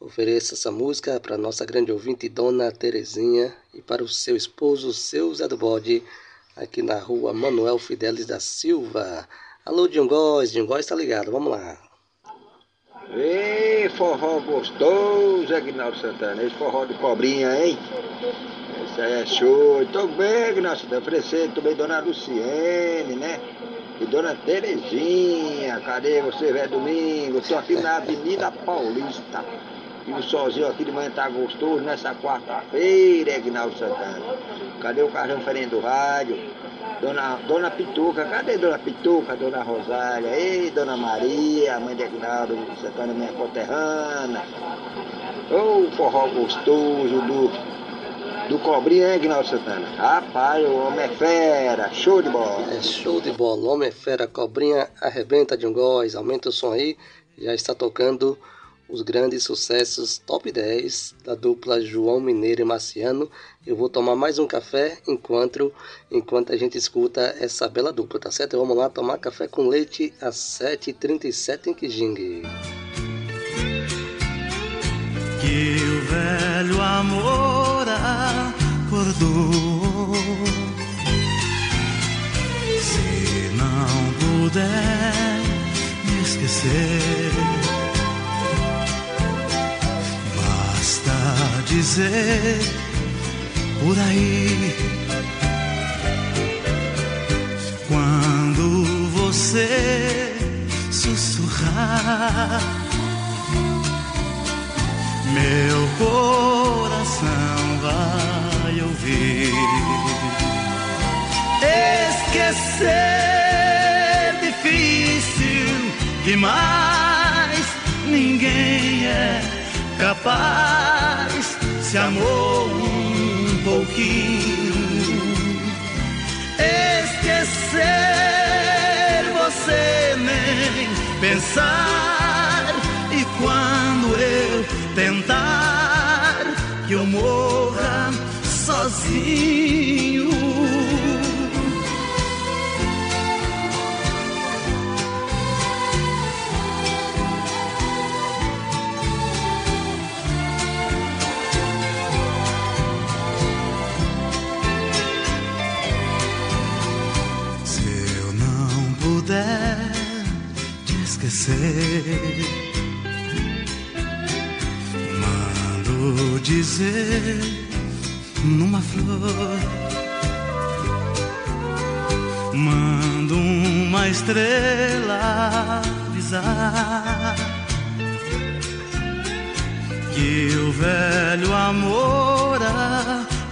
Ofereça essa música para nossa grande ouvinte, Dona Terezinha, e para o seu esposo, seu Zé do Bode, aqui na rua Manuel Fidelis da Silva. Alô, Dingóis, Dingóis tá ligado, vamos lá. Ei, forró gostoso, Aguinaldo Santana. Esse forró de cobrinha, hein? Esse aí é show. Tô bem, Aguinaldo Santana. Oferecendo também Dona Luciene, né? Dona Terezinha. Cadê você, velho domingo? Tô aqui na Avenida Paulista. E o aqui de manhã tá gostoso nessa quarta-feira, Aguinaldo Santana. Cadê o carrão diferente do rádio? Dona, Dona Pituca, cadê Dona Pituca, Dona Rosália? Ei, Dona Maria, mãe de Aguinaldo Santana, minha conterrana. Ô, oh, forró gostoso do, do Cobrinha, hein, Aguinaldo Santana? Rapaz, o homem é fera, show de bola. É show de bola, o homem é fera, Cobrinha arrebenta de um góis, aumenta o som aí, já está tocando os grandes sucessos top 10 da dupla João Mineiro e Marciano. Eu vou tomar mais um café enquanto, enquanto a gente escuta essa bela dupla, tá certo? Vamos lá tomar café com leite às 7h37 em Kijing. Que o velho amor acordou. Se não puder me esquecer dizer por aí quando você sussurrar meu coração vai ouvir esquecer difícil demais ninguém é capaz se amou um pouquinho. Esquecer você nem pensar. Quando eu tentar que eu morra sozinho. puder te esquecer. Mando dizer numa flor, mando uma estrela avisar que o velho amor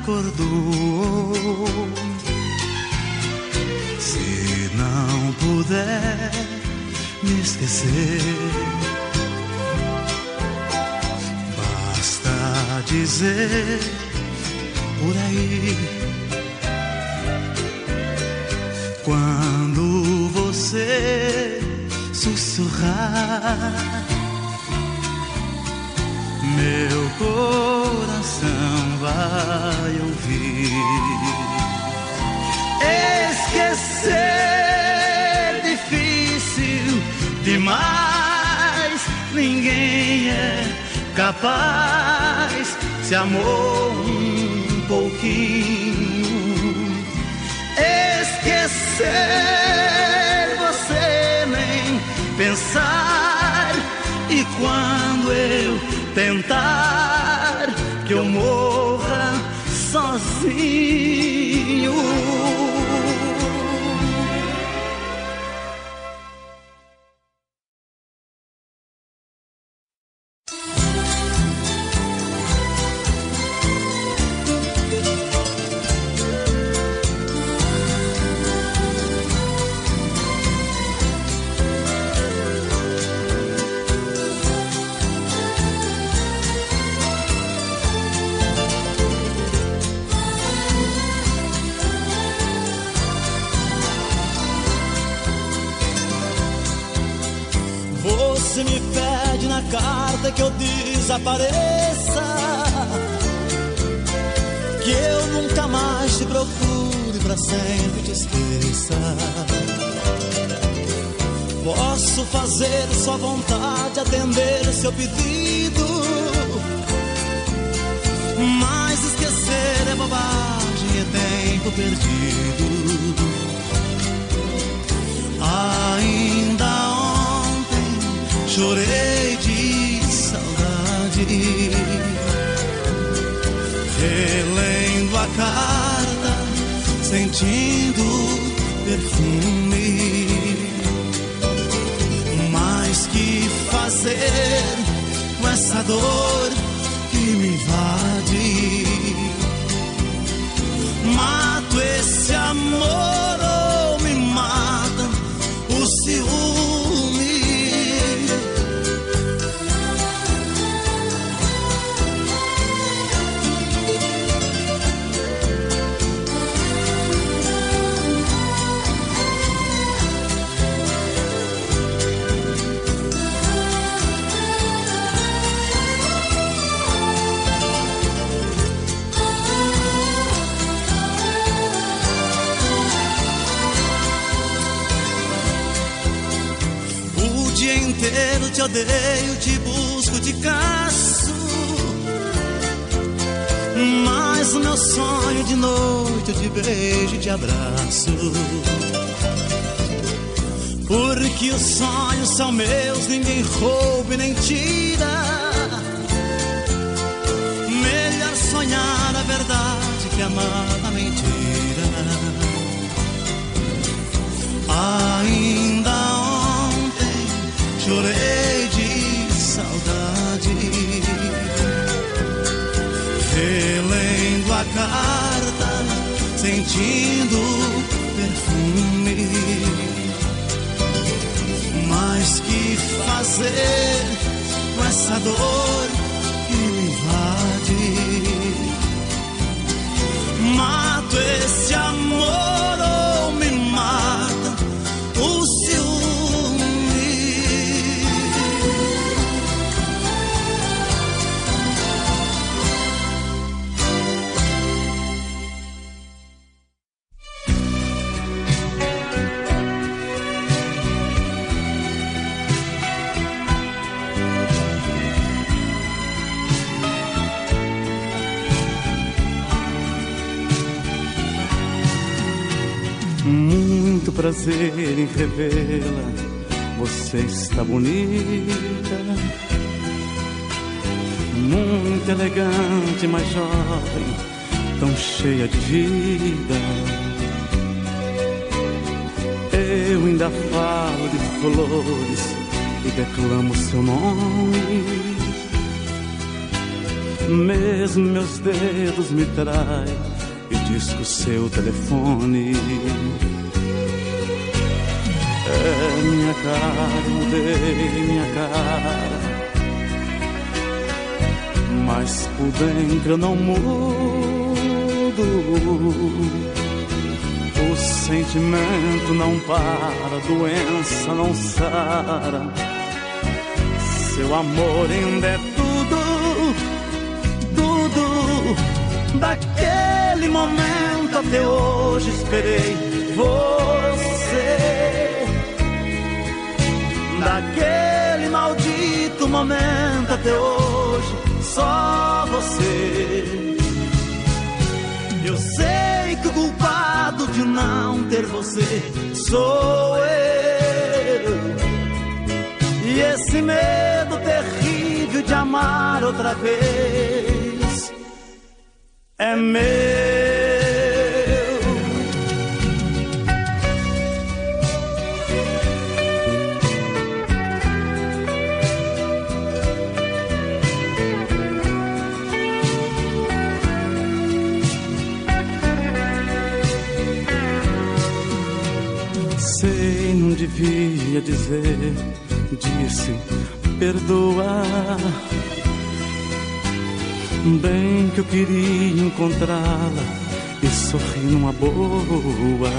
acordou. Não puder me esquecer, dizer por aí quando você sussurrar. Meu coração vai ouvir esquecer difícil demais. Ninguém é capaz se amou um pouquinho. Esquecer você nem pensar. E quando eu tentar que eu morra sozinho. Carta, sentindo perfume. Mas que fazer com essa dor prazer em revê-la. Você está bonita, muito elegante, mas jovem, tão cheia de vida. Eu ainda falo de flores e declamo seu nome. Mesmo meus dedos me traem e disco seu telefone. Minha cara, mudei minha cara. Mas por dentro eu não mudo. O sentimento não para, doença não sara. Seu amor ainda é tudo, tudo. Daquele momento até hoje esperei você. Daquele maldito momento até hoje, só você. Eu sei que o culpado de não ter você sou eu. E esse medo terrível de amar outra vez é meu. Dizer, disse, perdoa. Bem que eu queria encontrá-la e sorrir numa boa.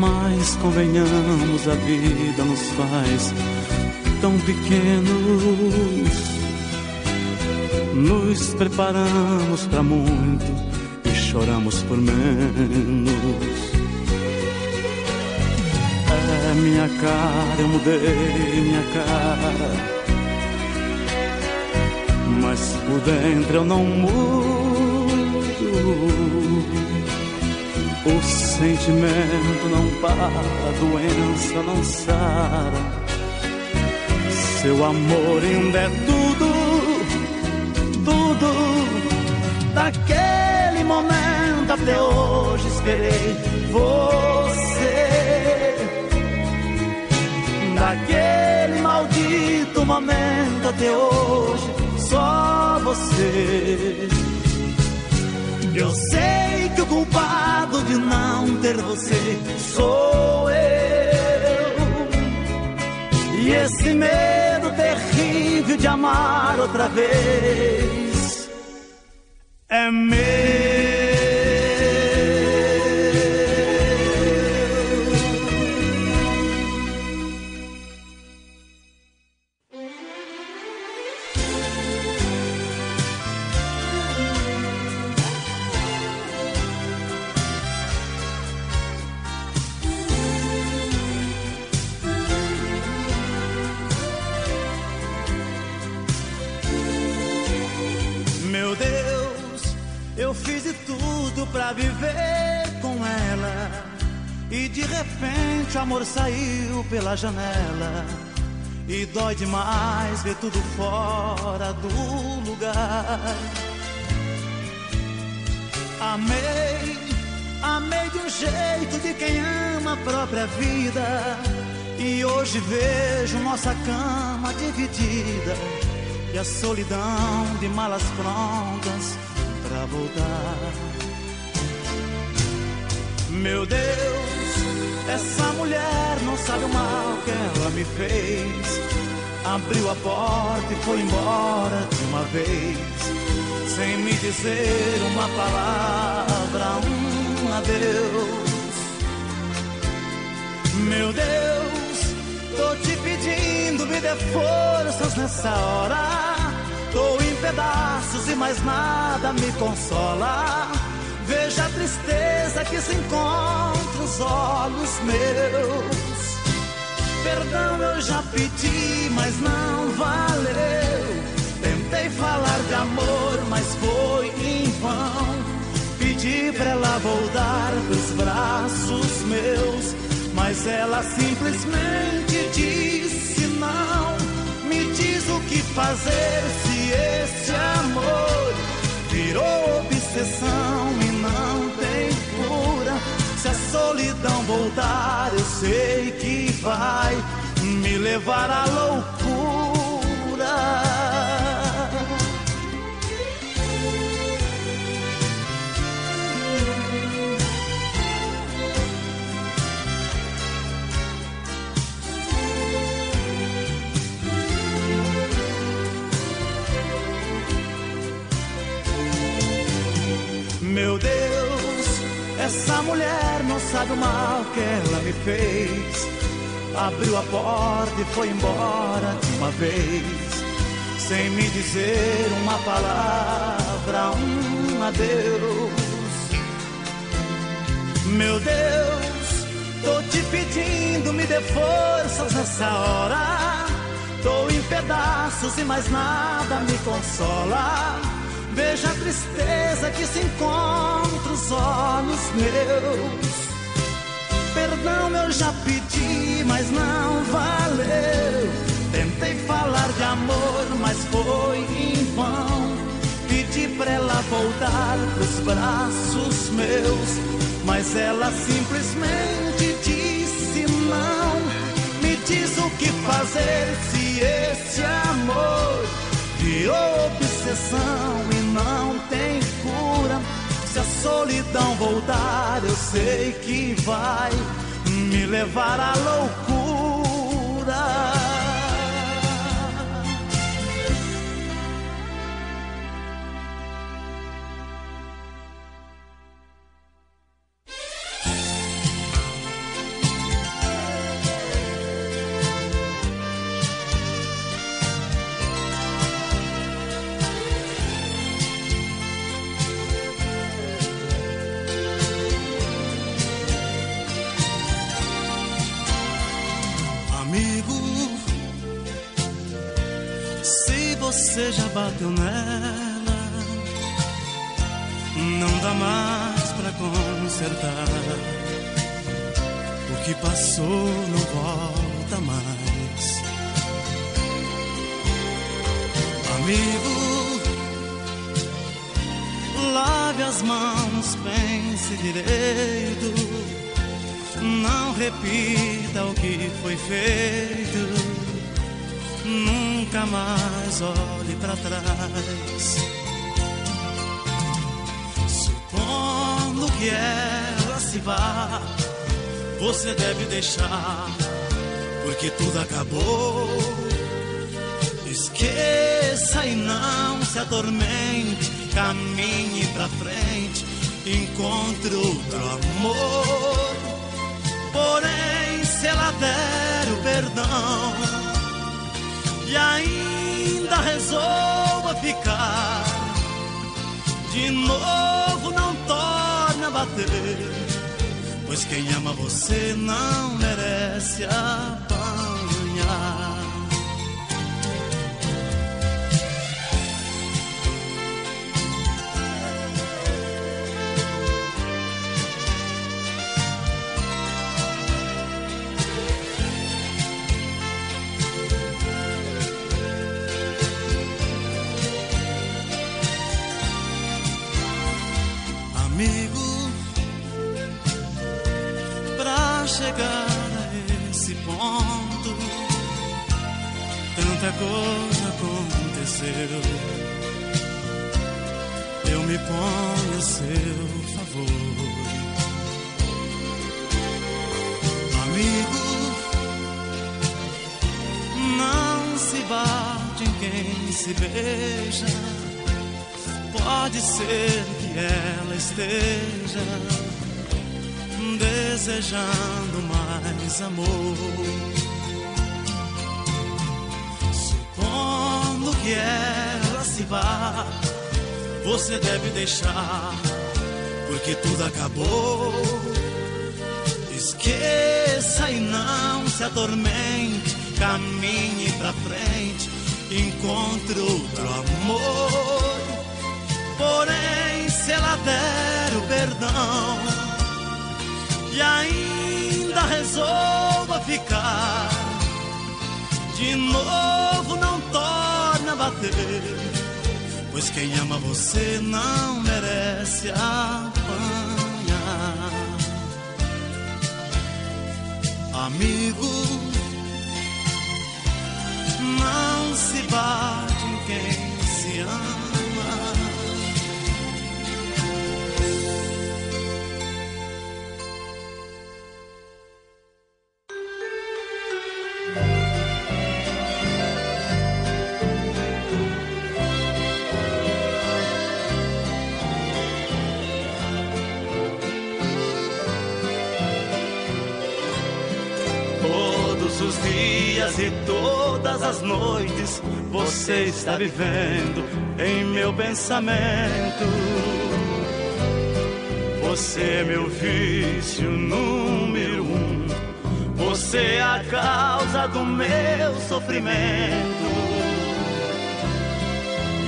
Mas convenhamos, a vida nos faz tão pequenos. Nos preparamos para muito e choramos por menos. Minha cara, eu mudei minha cara. Mas por dentro eu não mudo. O sentimento não para, a doença não sara. Seu amor ainda é tudo, tudo. Daquele momento até hoje esperei você. Maldito momento até hoje, só você. Eu sei que o culpado de não ter você sou eu. E esse medo terrível de amar outra vez é. Meu pela janela. E dói demais ver tudo fora do lugar. Amei, amei de um jeito de quem ama a própria vida. E hoje vejo nossa cama dividida e a solidão de malas prontas pra voltar. Meu Deus, essa mulher não sabe o mal que ela me fez. Abriu a porta e foi embora de uma vez, sem me dizer uma palavra, um adeus. Meu Deus, tô te pedindo, me dê forças nessa hora. Tô em pedaços e mais nada me consola. Veja a tristeza que se encontra os olhos meus. Perdão eu já pedi, mas não valeu. Tentei falar de amor, mas foi em vão. Pedi pra ela voltar pros braços meus, mas ela simplesmente disse não. Me diz o que fazer se esse amor virou obsessão solidão voltar, eu sei que vai me levar à loucura. Meu Deus, essa mulher não sabe o mal que ela me fez. Abriu a porta e foi embora de uma vez, sem me dizer uma palavra, um adeus. Meu Deus, tô te pedindo, me dê forças nessa hora. Tô em pedaços e mais nada me consola. Veja a tristeza que se encontra os olhos meus. Perdão eu já pedi, mas não valeu. Tentei falar de amor, mas foi em vão. Pedi pra ela voltar pros braços meus, mas ela simplesmente disse não. Me diz o que fazer se esse amor virou obsessão não tem cura. Se a solidão voltar, eu sei que vai me levar à loucura. Nela. Não dá mais pra consertar. O que passou não volta mais. Amigo, lave as mãos, pense direito. Não repita o que foi feito nunca mais olhe para trás. Supondo que ela se vá, você deve deixar, porque tudo acabou. Esqueça e não se atormente, caminhe pra frente, encontre outro amor. Porém, se ela der o perdão, e ainda resolva ficar. De novo não torna a bater, pois quem ama você não merece apanhar. Ponto, tanta coisa aconteceu. Eu me ponho a seu favor, amigo. Não se bate em quem se beija. Pode ser que ela esteja desejando mais amor. Supondo que ela se vá, você deve deixar, porque tudo acabou. Esqueça e não se atormente, caminhe pra frente, encontre outro amor. Porém, se ela der o perdão e ainda resolva ficar, de novo não torna a bater, pois quem ama você não merece apanhar. Amigo, não se bate em quem as noites você está vivendo em meu pensamento. Você é meu vício número um. Você é a causa do meu sofrimento.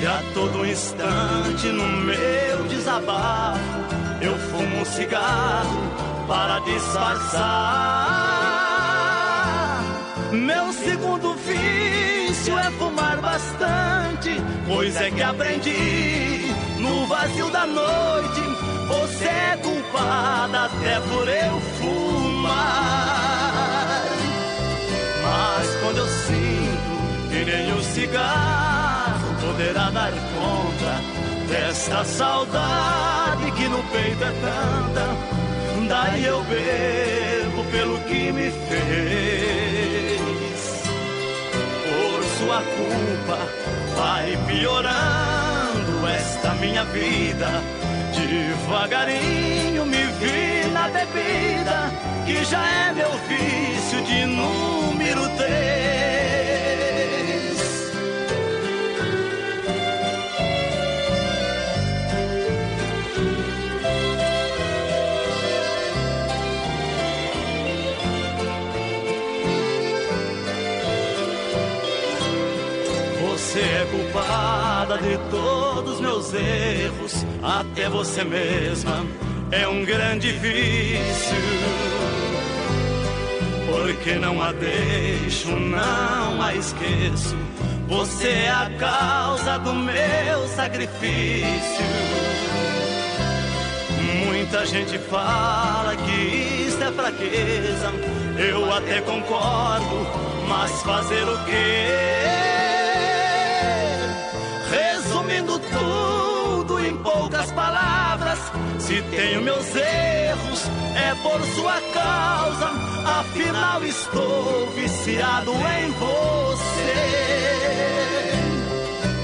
E a todo instante no meu desabafo eu fumo um cigarro para disfarçar. Meu segundo vício é fumar bastante, pois é que aprendi no vazio da noite. Você é culpada até por eu fumar. Mas quando eu sinto que nem o cigarro poderá dar conta desta saudade que no peito é tanta, daí eu bebo pelo que me fez. Sua culpa vai piorando esta minha vida. Devagarinho me vi na bebida, que já é meu vício de número três. De todos meus erros, até você mesma é um grande vício. Porque não a deixo, não a esqueço. Você é a causa do meu sacrifício. Muita gente fala que isso é fraqueza. Eu até concordo, mas fazer o quê? Em poucas palavras, se tenho meus erros, é por sua causa. Afinal, estou viciado em você.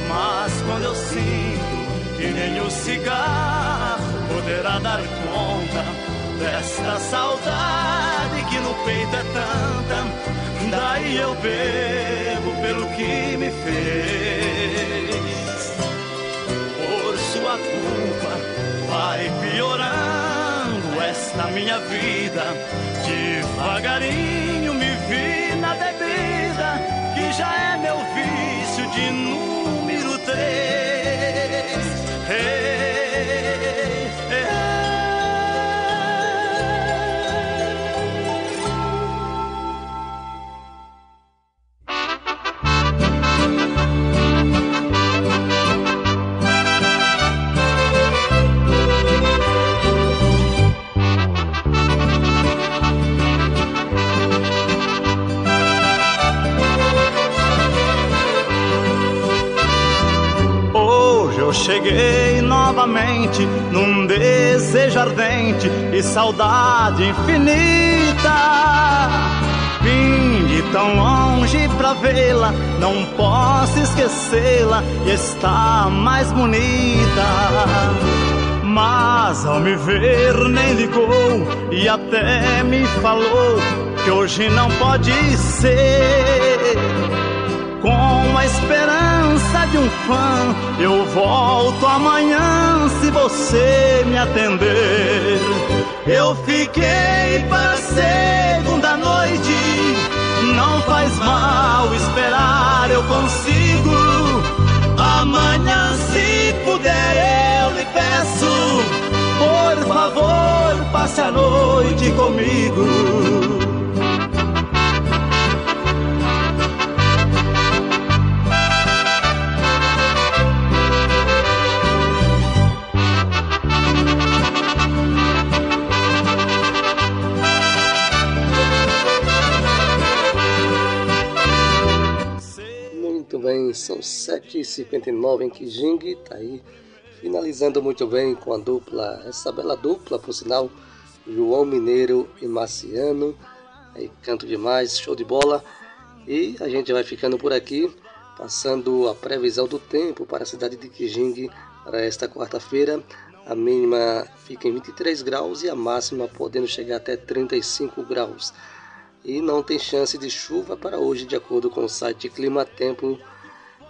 Mas quando eu sinto que nem o cigarro poderá dar conta desta saudade que no peito é tanta, daí eu bebo pelo que me fez. Culpa vai piorando esta minha vida. Devagarinho me vi na bebida, que já é meu vício de número cheguei novamente num desejo ardente e saudade infinita. Vim de tão longe pra vê-la, não posso esquecê-la e está mais bonita. Mas ao me ver nem ligou e até me falou que hoje não pode ser. Com a esperança de um fã, eu volto amanhã se você me atender. Eu fiquei para segunda noite, não faz mal esperar, eu consigo. Amanhã, se puder, eu lhe peço, por favor, passe a noite comigo. São 7h59 em Kijing, tá aí finalizando muito bem com a dupla, essa bela dupla, por sinal, João Mineiro e Marciano, aí canto demais, show de bola, e a gente vai ficando por aqui, passando a previsão do tempo para a cidade de Kijing para esta quarta-feira, a mínima fica em 23 graus e a máxima podendo chegar até 35 graus. E não tem chance de chuva para hoje, de acordo com o site Clima Tempo.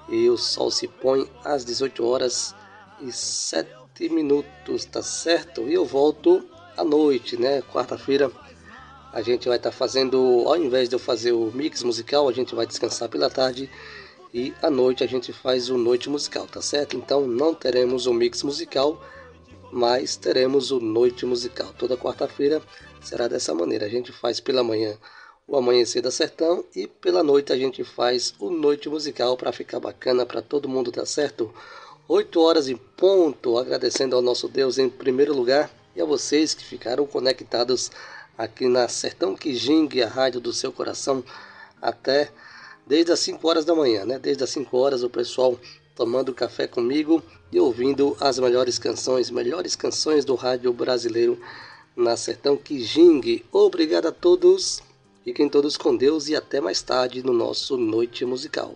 E o sol se põe às 18 horas e 7 minutos, tá certo? E eu volto à noite, né? Quarta-feira a gente vai estar tá fazendo, ao invés de eu fazer o mix musical, a gente vai descansar pela tarde e à noite a gente faz o noite musical, tá certo? Então não teremos o mix musical, mas teremos o noite musical. Toda quarta-feira será dessa maneira. A gente faz pela manhã o Amanhecer da Sertão e pela noite a gente faz o Noite Musical para ficar bacana para todo mundo, tá certo? 8 horas em ponto, agradecendo ao nosso Deus em primeiro lugar e a vocês que ficaram conectados aqui na Sertão Kijing, a rádio do seu coração, até desde as 5 horas da manhã, né? Desde as 5 horas o pessoal tomando café comigo e ouvindo as melhores canções, melhores canções do rádio brasileiro na Sertão Kijing. Obrigado a todos. Fiquem todos com Deus e até mais tarde no nosso Noite Musical.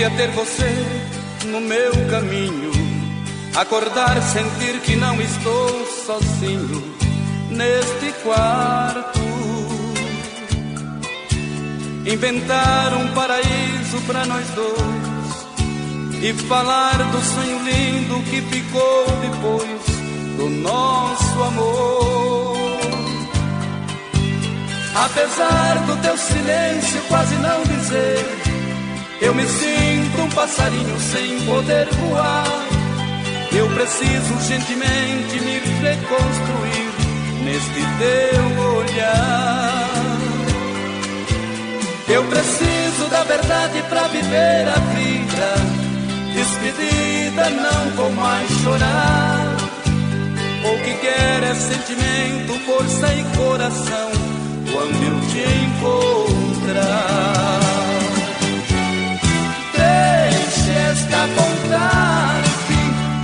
Ter você no meu caminho, acordar, sentir que não estou sozinho neste quarto. Inventar um paraíso para nós dois e falar do sonho lindo que ficou depois do nosso amor. Apesar do teu silêncio quase não dizer, eu me sinto um passarinho sem poder voar. Eu preciso urgentemente me reconstruir neste teu olhar. Eu preciso da verdade para viver a vida. Despedida, não vou mais chorar. O que quer é sentimento, força e coração quando eu te encontrar. Esta vontade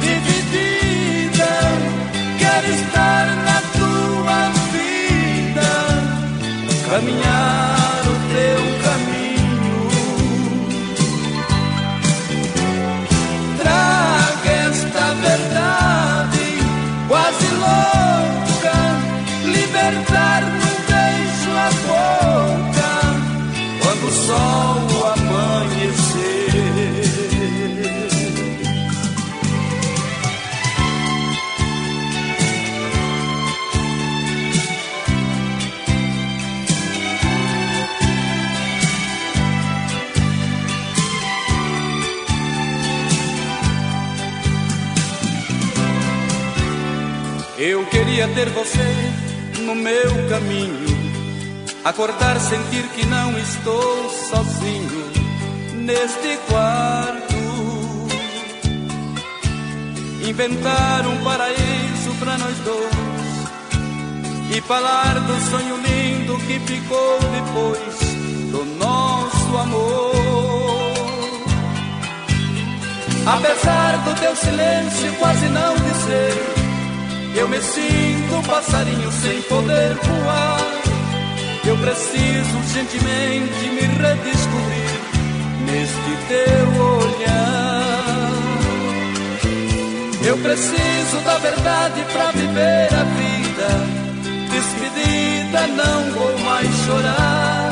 dividida, quero estar na tua vida, caminhar ter você no meu caminho, acordar, sentir que não estou sozinho neste quarto. Inventar um paraíso para nós dois e falar do sonho lindo que ficou depois do nosso amor. Apesar do teu silêncio quase não dizer eu me sinto um passarinho sem poder voar. Eu preciso urgentemente me redescobrir neste teu olhar. Eu preciso da verdade para viver a vida. Despedida, não vou mais chorar.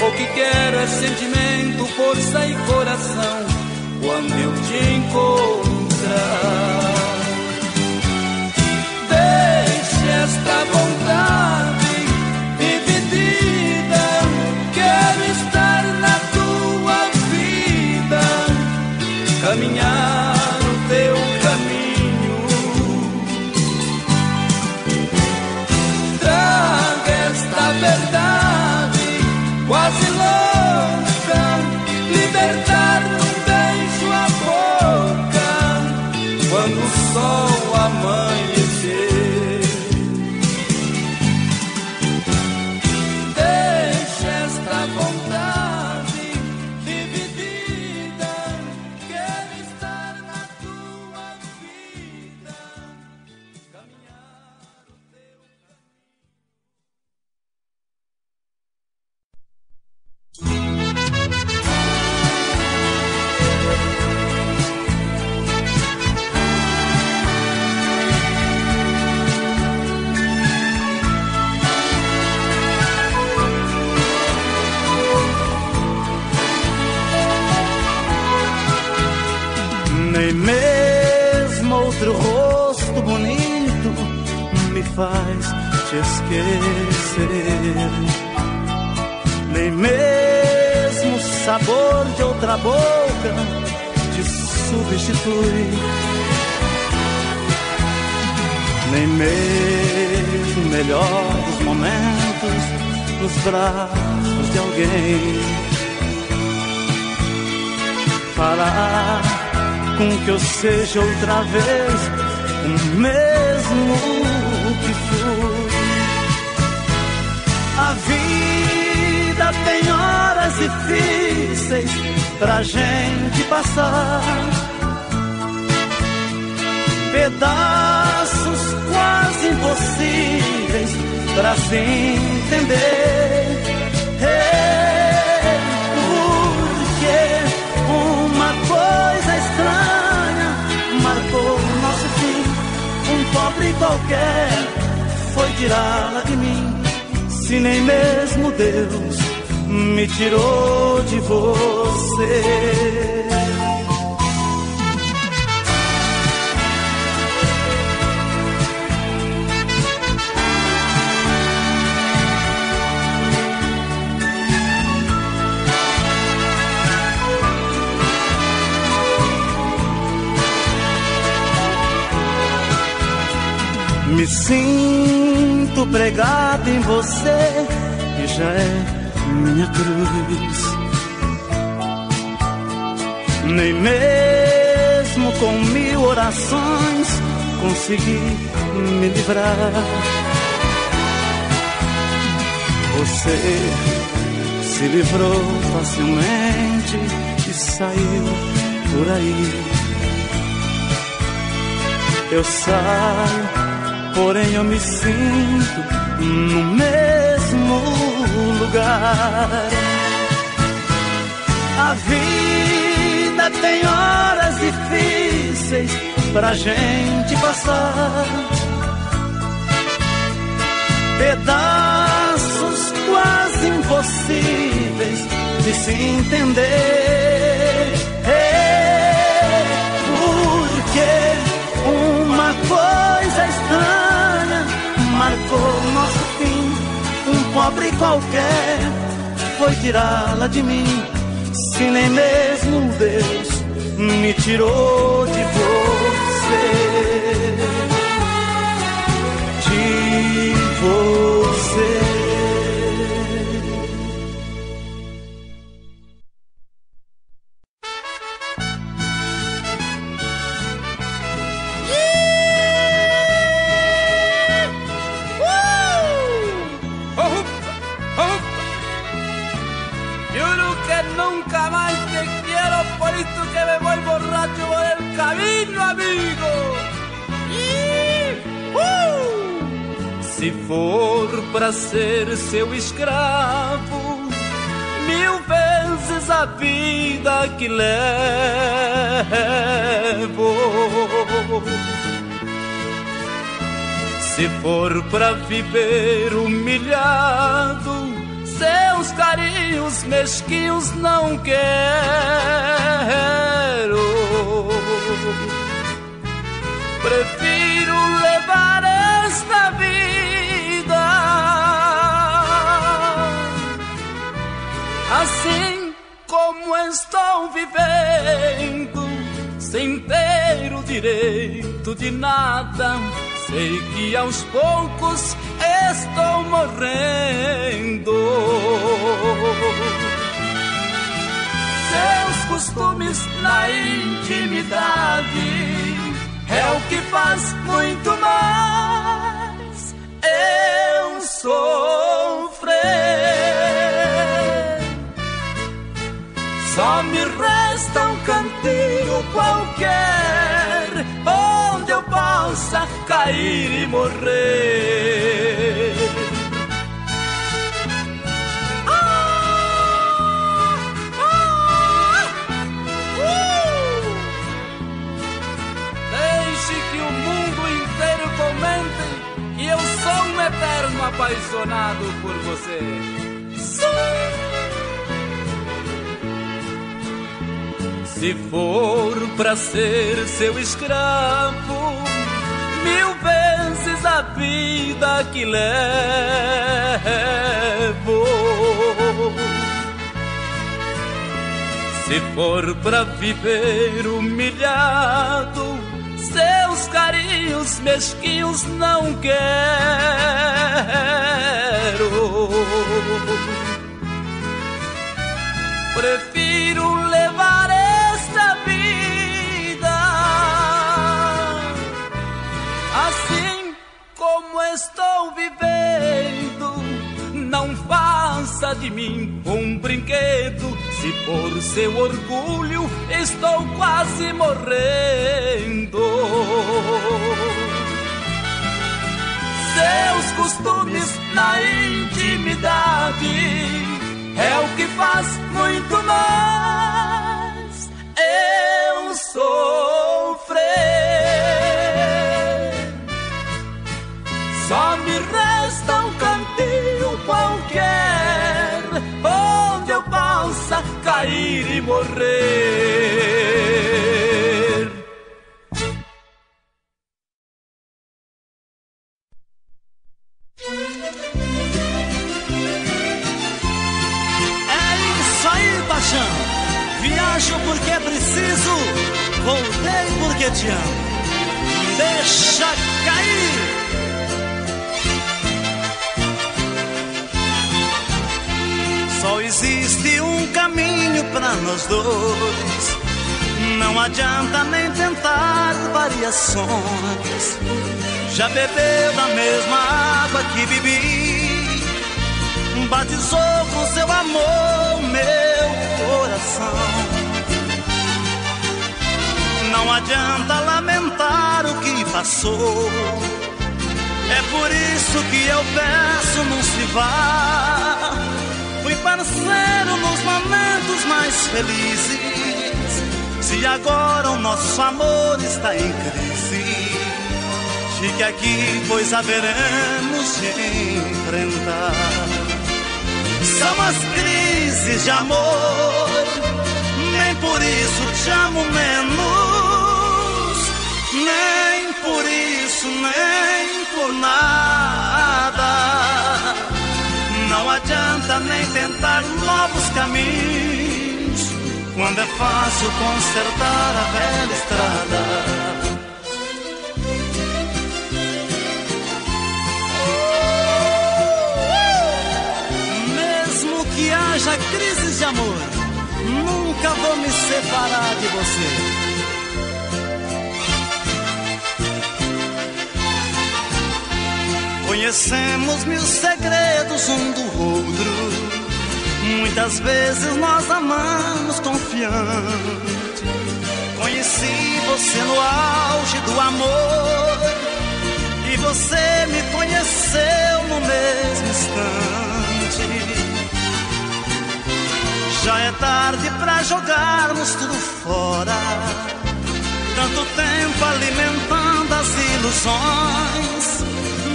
O que quero é sentimento, força e coração quando eu te encontrar. Esta vontade dividida. Quero estar na tua vida, caminhar qualquer onde eu possa cair e morrer. Ah, ah, uh! Deixe que o mundo inteiro comente que eu sou um eterno apaixonado por você. Sim. Se for para ser seu escravo, mil vezes a vida que levo. Se for para viver humilhado, seus carinhos mesquinhos não quero. Prefiro vivendo. Não faça de mim um brinquedo. Se por seu orgulho estou quase morrendo. Seus costumes na intimidade é o que faz muito mais eu sofrer. Morrer. É isso aí, paixão. Viajo porque preciso, voltei porque te amo. Deixa cair. Só existe um caminho para nós dois. Não adianta nem tentar variações. Já bebeu da mesma água que bebi. Batizou com seu amor meu coração. Não adianta lamentar o que passou. É por isso que eu peço, não se vá. Fui parceiro nos momentos mais felizes. Se agora o nosso amor está em crise, fique aqui, pois haveremos de enfrentar. São as crises de amor, nem por isso te amo menos, nem por isso, nem por nada. Não adianta nem tentar novos caminhos, quando é fácil consertar a velha estrada. Mesmo que haja crises de amor, nunca vou me separar de você. Conhecemos mil segredos um do outro. Muitas vezes nós amamos confiante. Conheci você no auge do amor. E você me conheceu no mesmo instante. Já é tarde pra jogarmos tudo fora. Tanto tempo alimentando as ilusões.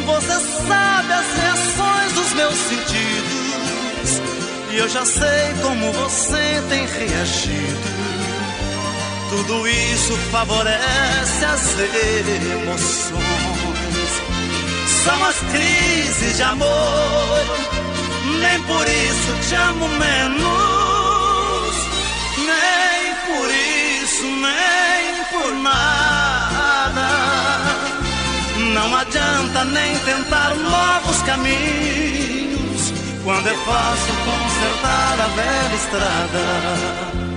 Você sabe as reações dos meus sentidos. E eu já sei como você tem reagido. Tudo isso favorece as emoções. São as crises de amor. Nem por isso te amo menos. Nem por isso, nem por nada. Não adianta nem tentar novos caminhos. Quando é fácil consertar a velha estrada.